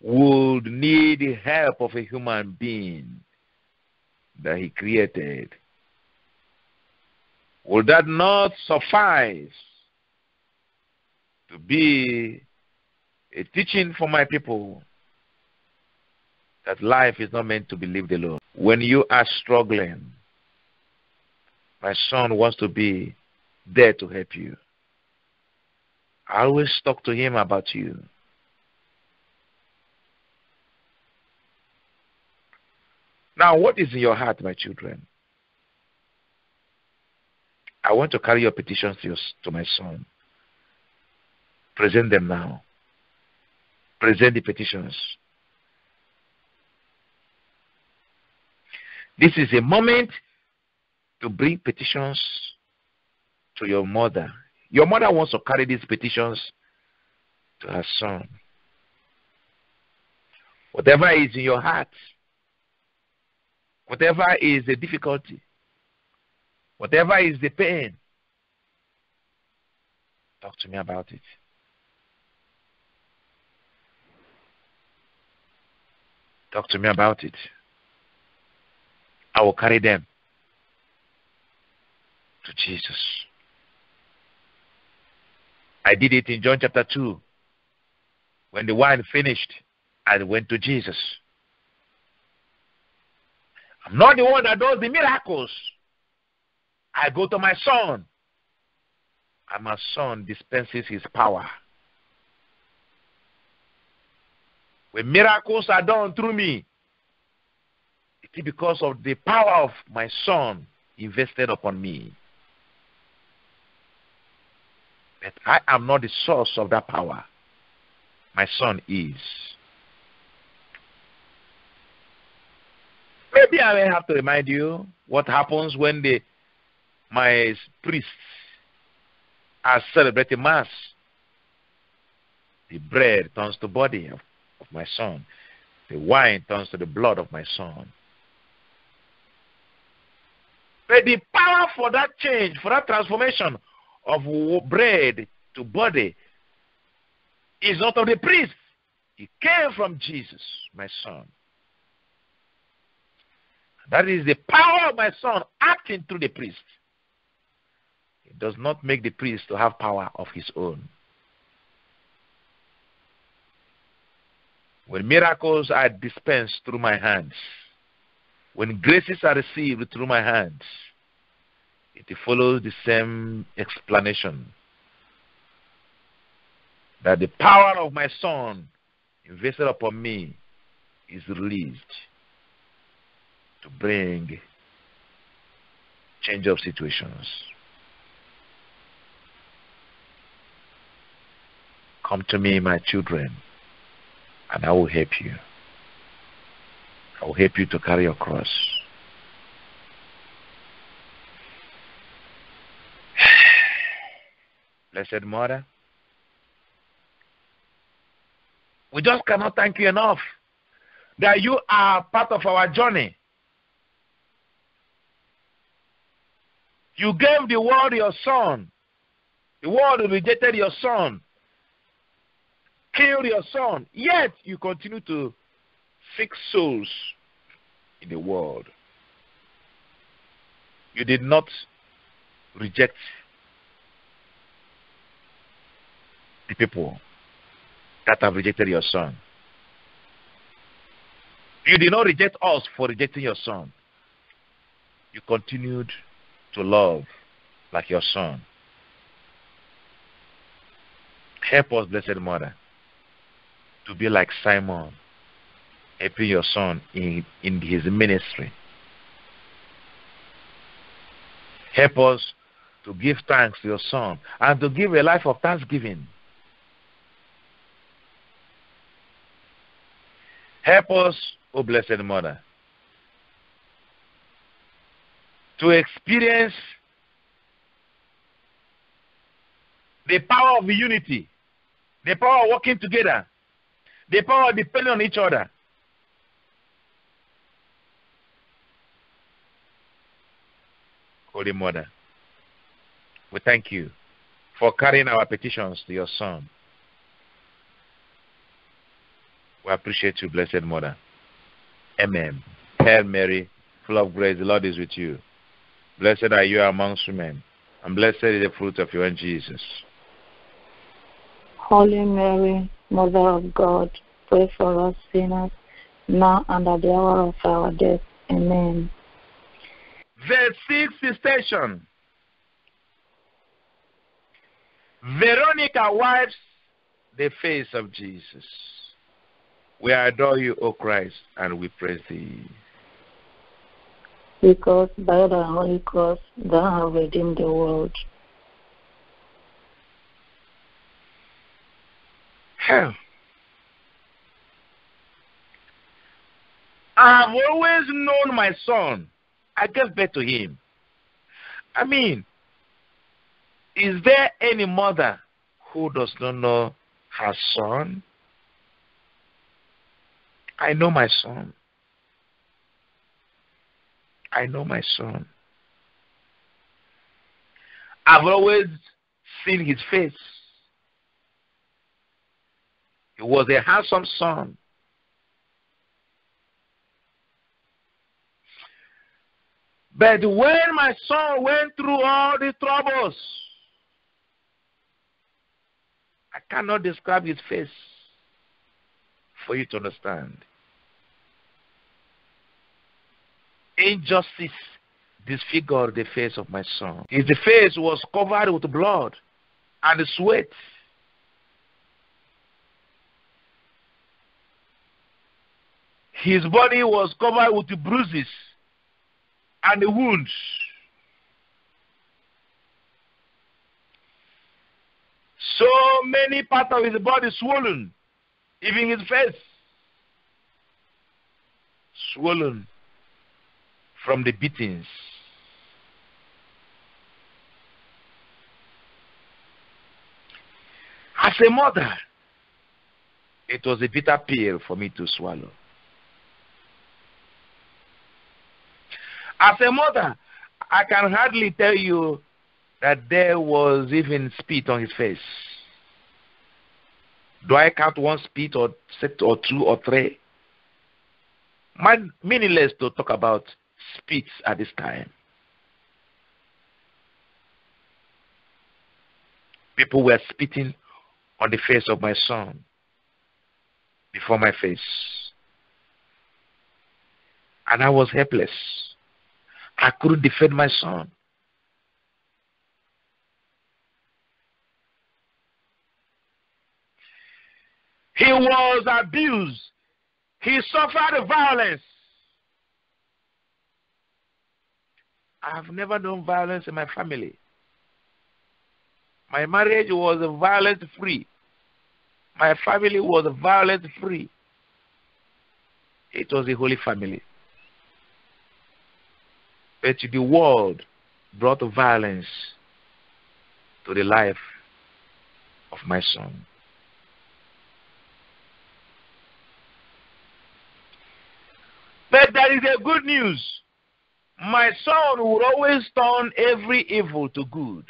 would need the help of a human being that he created, would that not suffice to be a teaching for my people that life is not meant to be lived alone? When you are struggling, my son wants to be there to help you. I always talk to him about you. Now, what is in your heart, my children? I want to carry your petitions to, your, to my son. Present them now. Present the petitions. This is a moment to bring petitions to your mother. Your mother wants to carry these petitions to her son. Whatever is in your heart, whatever is the difficulty, whatever is the pain, Talk to me about it. Talk to me about it. I will carry them to Jesus. I did it in John chapter 2. When the wine finished, I went to Jesus. I'm not the one that does the miracles. I go to my son. And my son dispenses his power. When miracles are done through me, it is because of the power of my son invested upon me. But I am not the source of that power. My son is. Maybe I may have to remind you what happens when the my priests are celebrating mass. The bread turns to body of, of my son. The wine turns to the blood of my son. But the power for that change, for that transformation of bread to body is not of the priest. It came from Jesus, my son. That is the power of my son acting through the priest. It does not make the priest to have power of his own. When miracles are dispensed through my hands, when graces are received through my hands, it follows the same explanation that the power of my son invested upon me is released to bring change of situations. Come to me, my children, and I will help you. I will help you to carry your cross. Blessed Mother, we just cannot thank you enough that you are part of our journey. You gave the world your son. The world rejected your son, killed your son, yet you continue to seek souls in the world. You did not reject the people that have rejected your son. You did not reject us for rejecting your son. You continued to love like your son. Help us, Blessed Mother, to be like Simon, helping your son in, in his ministry. Help us to give thanks to your son and to give a life of thanksgiving. Help us, O Blessed Mother, to experience the power of unity, the power of working together, the power of depending on each other. Holy Mother, we thank you for carrying our petitions to your Son. We appreciate you, Blessed Mother. Amen. Hail Mary, full of grace, the Lord is with you. Blessed are you amongst women, and blessed is the fruit of your womb, Jesus.
Holy Mary, Mother of God, pray for us sinners, now and at the hour of our death. Amen.
The sixth station. Veronica wipes the face of Jesus. We adore you, O Christ, and we praise thee.
Because by the Holy Cross thou hast redeemed the world.
Hell. I've always known my son. I gave birth to him. I mean, is there any mother who does not know her son? I know my son. I know my son. I've always seen his face. He was a handsome son. But when my son went through all the troubles, I cannot describe his face for you to understand. Injustice disfigured the face of my son. His face was covered with blood and sweat. His body was covered with bruises and wounds. So many parts of his body swollen, even his face swollen from the beatings. As a mother, it was a bitter pill for me to swallow. As a mother, I can hardly tell you that there was even spit on his face. Do I count one spit or set or two or three? My meaningless to talk about spits at this time. People were spitting on the face of my son before my face. And I was helpless. I couldn't defend my son. He was abused. He suffered violence. I have never known violence in my family. My marriage was violence free. My family was violence free. It was a holy family. But the world brought violence to the life of my son. But there is a good news. My son will always turn every evil to good.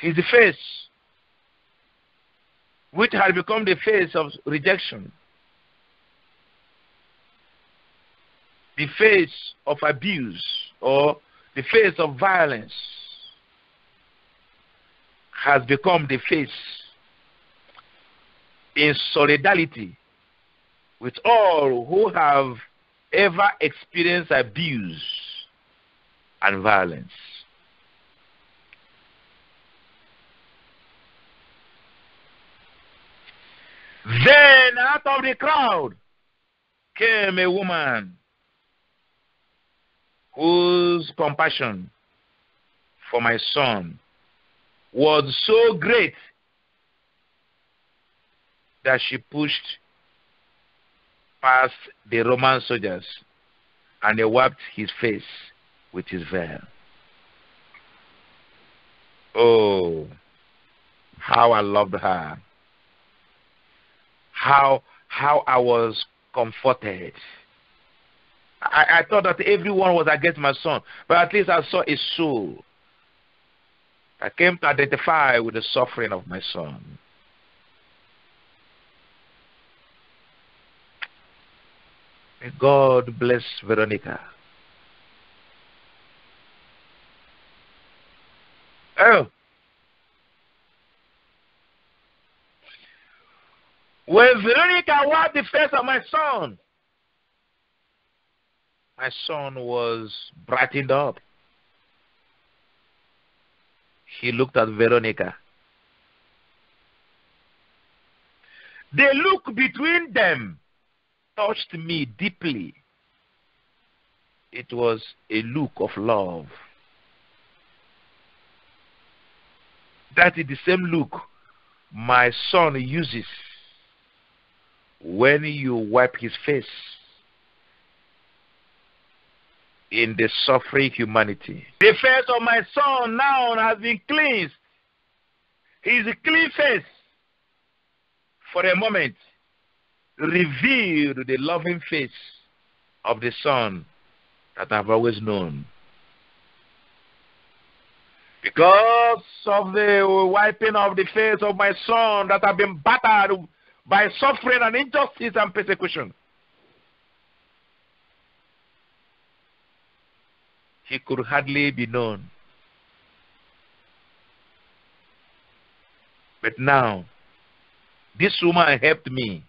His face, which had become the face of rejection, the face of abuse, or the face of violence, has become the face in solidarity with all who have ever experienced abuse and violence. Then out of the crowd came a woman whose compassion for my son was so great that she pushed past the Roman soldiers and they wiped his face with his veil. Oh, how I loved her. How how I was comforted. I, I thought that everyone was against my son, but at least I saw a soul. I came to identify with the suffering of my son. God bless Veronica. Oh. When Veronica wiped the face of my son, my son was brightened up. He looked at Veronica. The look between them touched me deeply. It was a look of love. That is the same look my son uses when you wipe his face in the suffering humanity. The face of my son now has been cleansed. His clean face for a moment revealed the loving face of the Son that I've always known. Because of the wiping of the face of my son that have been battered by suffering and injustice and persecution. He could hardly be known. But now, this woman helped me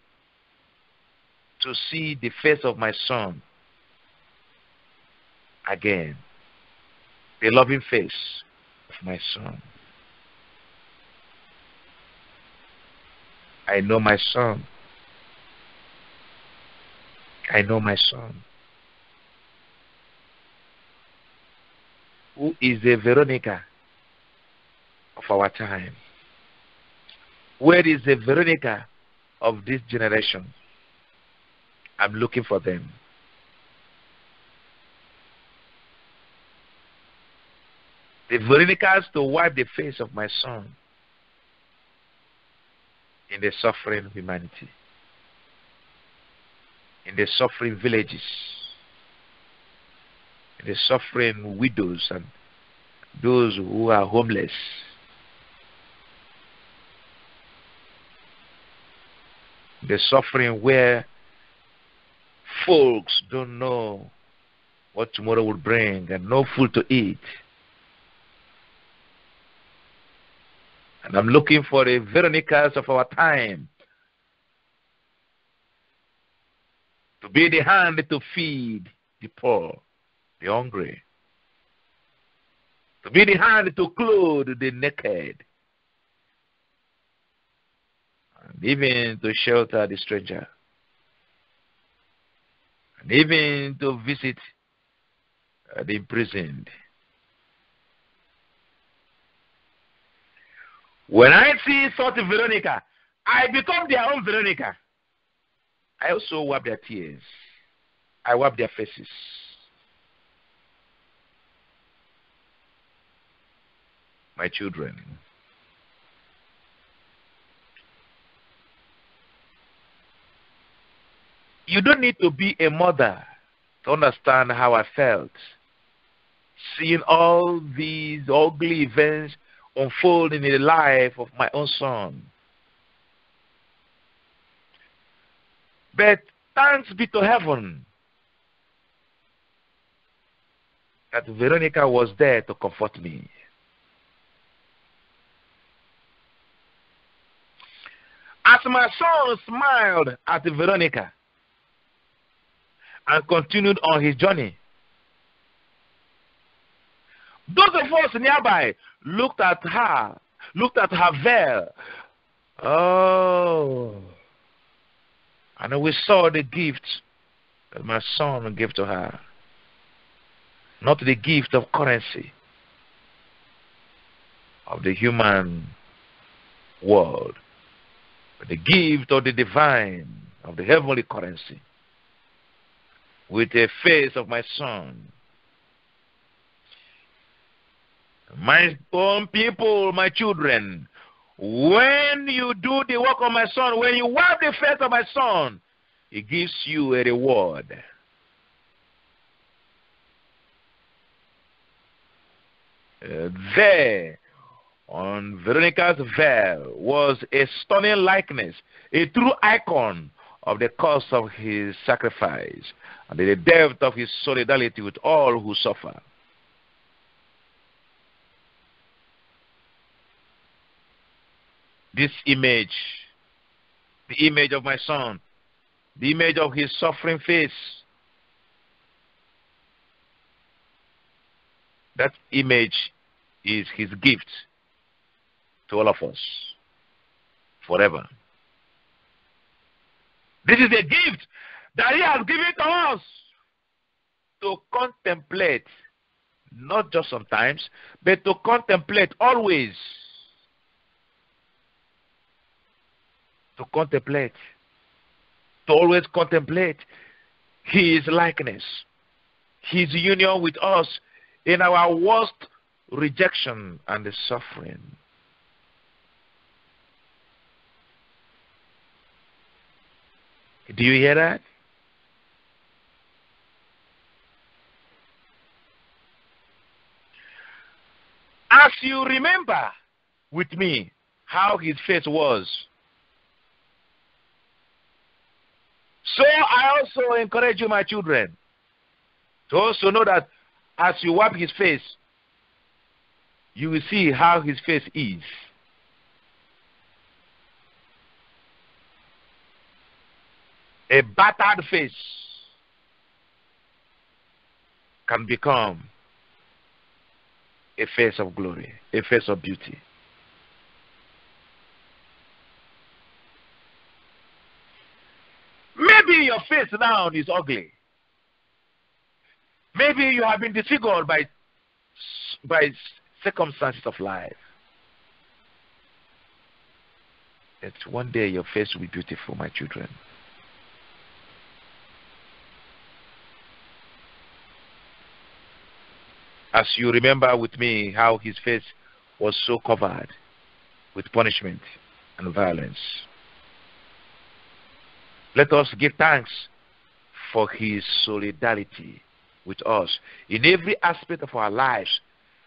to see the face of my son again. The loving face of my son. I know my son. I know my son. Who is the Veronica of our time? Where is the Veronica of this generation? I'm looking for them. The Veronicas to wipe the face of my son in the suffering humanity, in the suffering villages, in the suffering widows and those who are homeless. The suffering where folks don't know what tomorrow will bring and no food to eat. And I'm looking for the Veronicas of our time to be the hand to feed the poor, the hungry, to be the hand to clothe the naked, and even to shelter the stranger, and even to visit uh, the imprisoned. When I see such Veronica, I become their own Veronica. I also wipe their tears. I wipe their faces. My children. You don't need to be a mother to understand how I felt. Seeing all these ugly events unfold in the life of my own son. But thanks be to heaven that Veronica was there to comfort me. As my son smiled at Veronica and continued on his journey, those of us nearby looked at her, looked at her veil. Oh. And we saw the gift that my son gave to her. Not the gift of currency of the human world, but the gift of the divine, of the heavenly currency, with the face of my son My own people, my children, when you do the work of my son, when you wipe the face of my son, he gives you a reward. Uh, there, on Veronica's veil, was a stunning likeness, a true icon of the cost of his sacrifice and the depth of his solidarity with all who suffer. this image, the image of my son, the image of his suffering face. That image is his gift to all of us forever. This is a gift that he has given to us. To contemplate, not just sometimes, but to contemplate always. To contemplate, to always contemplate His likeness, His union with us in our worst rejection and suffering. Do you hear that? As you remember with me how his face was, so I also encourage you, my children, to also know that as you wipe his face, you will see how his face is. A battered face can become a face of glory, a face of beauty. Maybe your face now is ugly. Maybe you have been disfigured by, by circumstances of life. That one day your face will be beautiful, my children. As you remember with me how his face was so covered with punishment and violence. Let us give thanks for his solidarity with us in every aspect of our lives.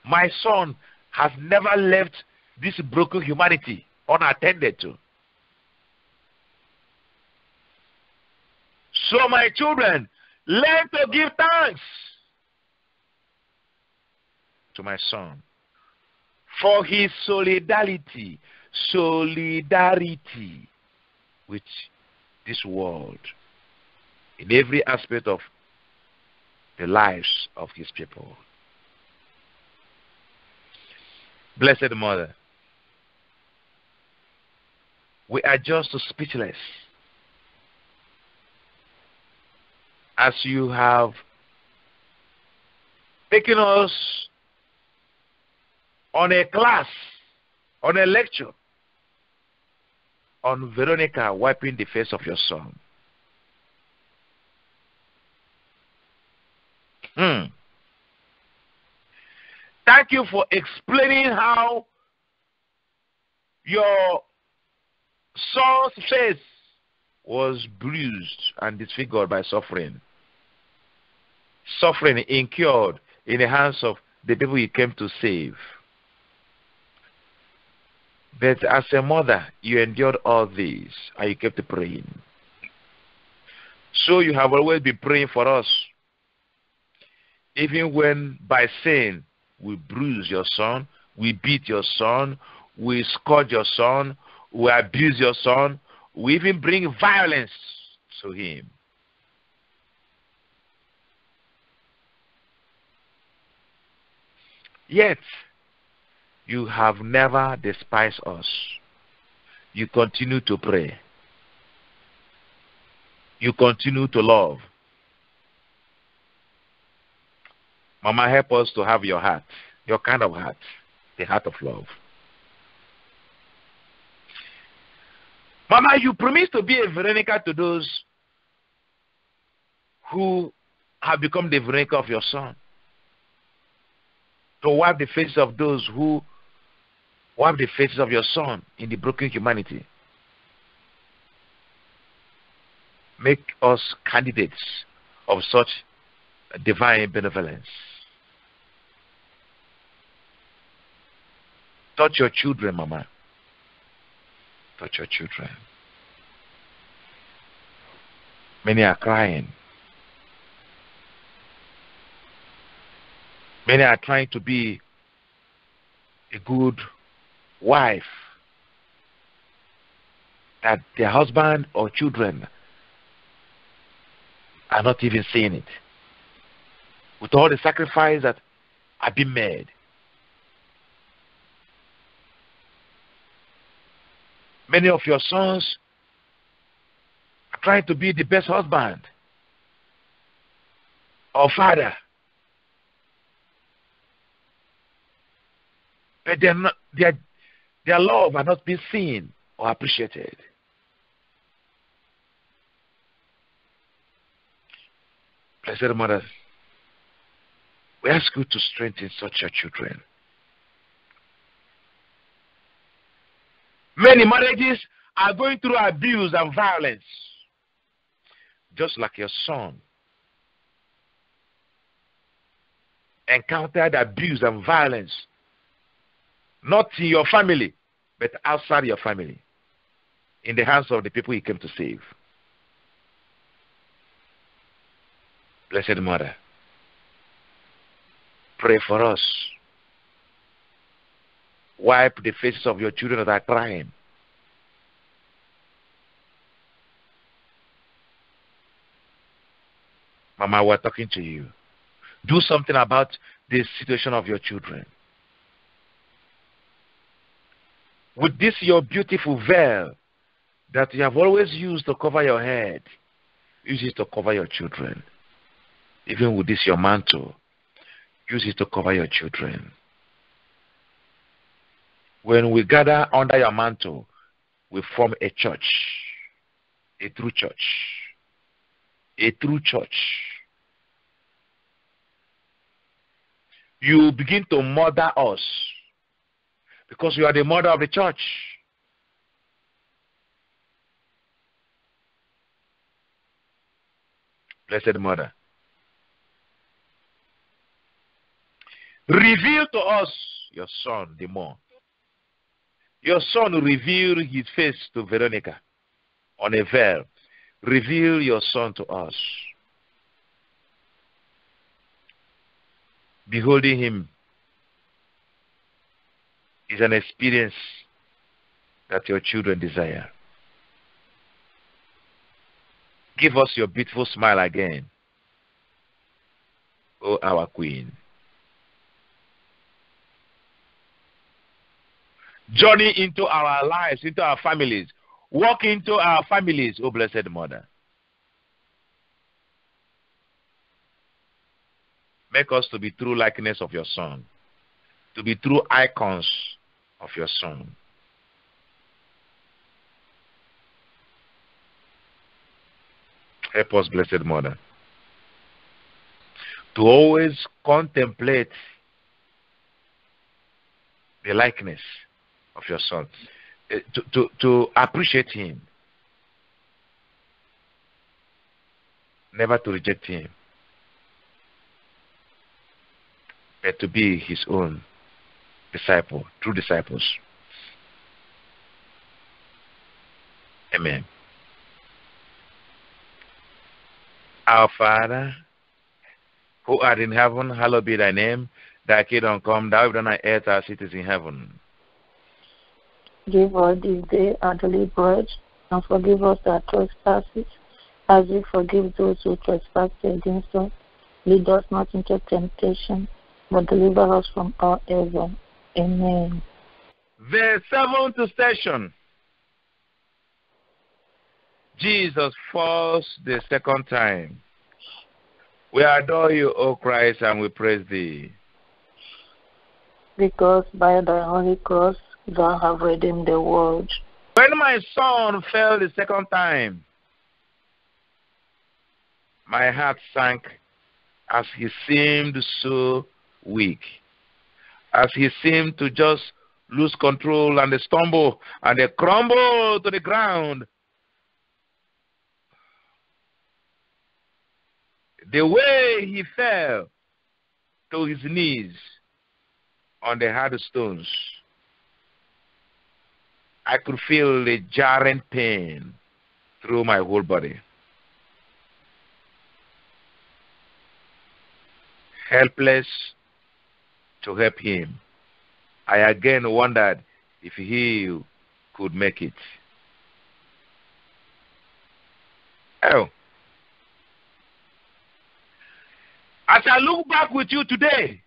My son has never left this broken humanity unattended to. So, my children, learn to give thanks to my son for his solidarity, solidarity with this world in every aspect of the lives of his people. Blessed Mother, we are just speechless as you have taken us on a class, on a lecture, on Veronica wiping the face of your son. Hmm. Thank you for explaining how your son's face was bruised and disfigured by suffering. Suffering incurred in the hands of the people you came to save. But as a mother, you endured all this and you kept praying. So you have always been praying for us. Even when by sin we bruise your son, we beat your son, we scourge your son, we abuse your son, we even bring violence to him. Yet, you have never despised us. You continue to pray. You continue to love. Mama, help us to have your heart, your kind of heart, the heart of love. Mama, you promised to be a Veronica to those who have become the Veronica of your son. To wipe the faces of those who wipe the faces of your son in the broken humanity. Make us candidates of such divine benevolence. Touch your children, Mama. Touch your children. Many are crying. Many are trying to be a good wife that their husband or children are not even seeing it. With all the sacrifice that have been made. Many of your sons are trying to be the best husband or father. But they're not, they're their love are not being seen or appreciated. Blessed Mother, we ask you to strengthen such your children. Many marriages are going through abuse and violence, just like your son encountered abuse and violence Not in your family, but outside your family, in the hands of the people he came to save. Blessed Mother, pray for us. Wipe the faces of your children that are crying. Mama, we're talking to you. Do something about the situation of your children. With this, your beautiful veil that you have always used to cover your head, use it to cover your children. Even with this, your mantle, use it to cover your children. When we gather under your mantle, we form a church, a true church, a true church. You begin to murder us because you are the mother of the church. Blessed Mother. Reveal to us your son the more. Your son revealed his face to Veronica on a veil. Reveal your son to us. Beholding him is an experience that your children desire. Give us your beautiful smile again, O our Queen. Journey into our lives, into our families. Walk into our families, O Blessed Mother. Make us to be true likeness of your Son, to be true icons of your Son. Help us, Blessed Mother, to always contemplate the likeness of your Son, eh, to, to, to appreciate Him, never to reject Him, but to be His own disciple, true disciples. Amen. Our Father, who art in heaven, hallowed be thy name. Thy kingdom come, thy will be done on earth as it is in heaven.
Give us this day our daily bread, and forgive us our trespasses, as we forgive those who trespass against us. Lead us not into temptation, but deliver us from all evil. Amen.
The seventh station. Jesus falls the second time. We adore you, O Christ, and we praise thee.
Because by thy holy cross thou hast redeemed the world.
When my son fell the second time, my heart sank as he seemed so weak, as he seemed to just lose control and they stumble and they crumble to the ground. The way he fell to his knees on the hard stones, I could feel a jarring pain through my whole body. Helpless to help him, I again wondered if he could make it. Oh. As I look back with you today,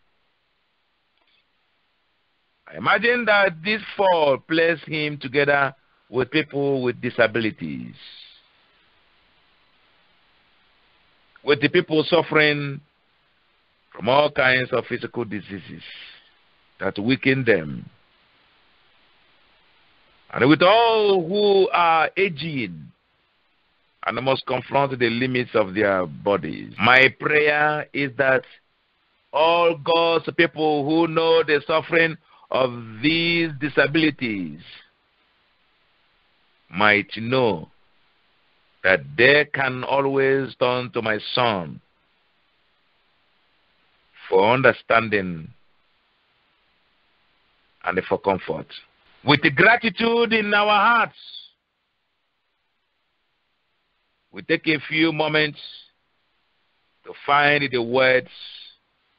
I imagine that this fall placed him together with people with disabilities, with the people suffering from all kinds of physical diseases that weaken them, and with all who are aging and must confront the limits of their bodies. My prayer is that all God's people who know the suffering of these disabilities might know that they can always turn to my son for understanding and for comfort. With the gratitude in our hearts, we take a few moments to find the words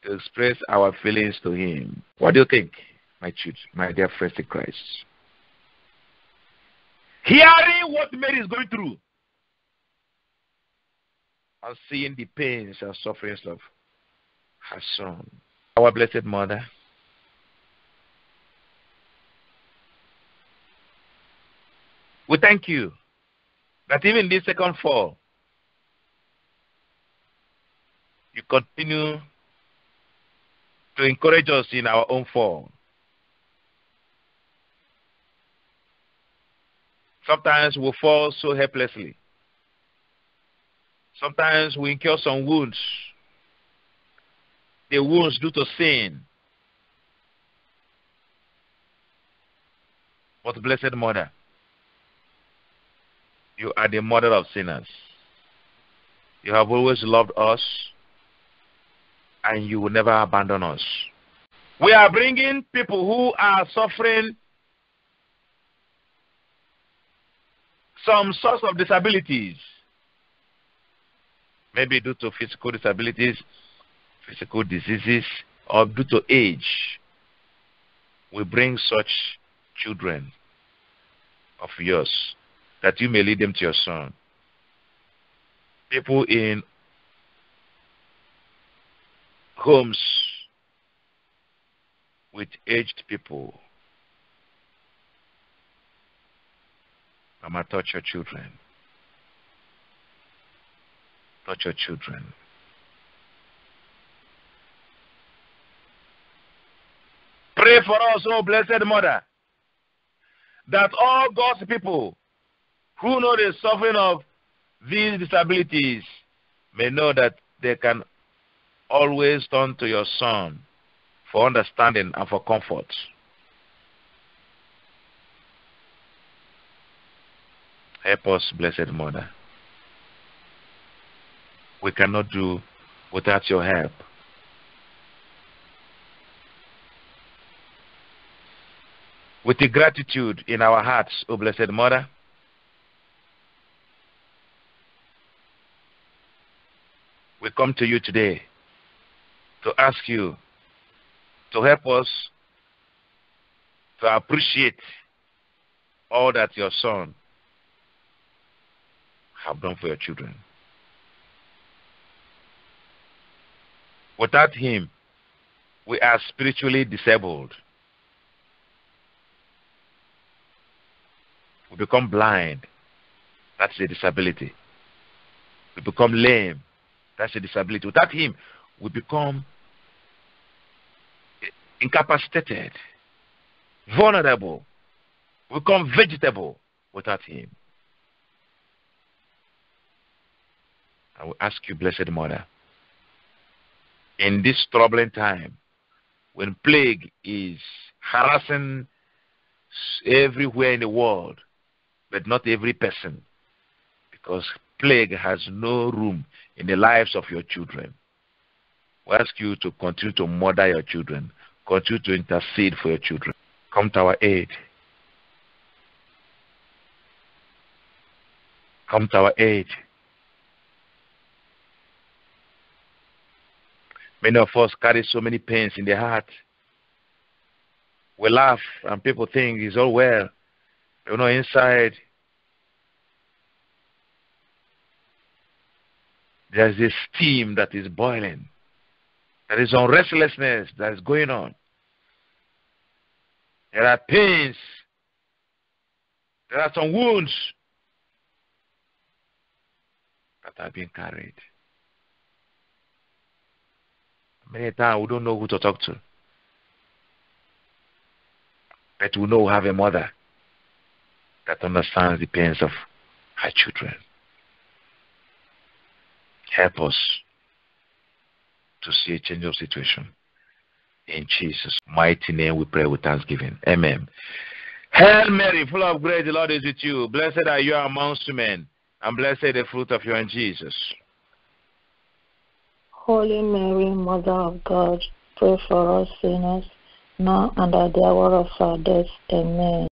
to express our feelings to Him. What do you think, my children, my dear friends in Christ? Hearing what Mary is going through and seeing the pains and sufferings of our blessed mother. We thank you that even this second fall, you continue to encourage us in our own fall. Sometimes we fall so helplessly. Sometimes we incur some wounds. The wounds due to sin. But Blessed Mother, you are the mother of sinners. You have always loved us and you will never abandon us. We are bringing people who are suffering some source of disabilities, maybe due to physical disabilities, physical diseases, or due to age. We bring such children of yours that you may lead them to your son. People in homes with aged people. Mama, touch your children. Touch your children. Pray for us, oh blessed Mother, that all God's people who know the suffering of these disabilities may know that they can always turn to your Son for understanding and for comfort. Help us, Blessed Mother. We cannot do without your help. With the gratitude in our hearts, O Blessed Mother, we come to you today to ask you to help us to appreciate all that your son have done for your children. Without him, we are spiritually disabled. We become blind. That's a disability. We become lame. That's a disability. Without him, we become incapacitated, vulnerable, we become vegetable without Him. I will ask you, Blessed Mother, in this troubling time, when plague is harassing everywhere in the world, but not every person, because plague has no room in the lives of your children. We ask you to continue to mother your children, continue to intercede for your children. Come to our aid. Come to our aid. Many of us carry so many pains in the heart. We laugh and people think it's all well. You know, inside there's this steam that is boiling. There is some restlessness that is going on. There are pains. There are some wounds that are being carried. Many times we don't know who to talk to. But we know we have a mother that understands the pains of her children. Help us to see a change of situation. In Jesus' mighty name we pray with thanksgiving. Amen. Hail Mary, full of grace, the Lord is with you. Blessed are you amongst men, and blessed the fruit of your womb, Jesus.
Holy Mary, Mother of God, pray for us sinners,
now and at the hour of our death. Amen.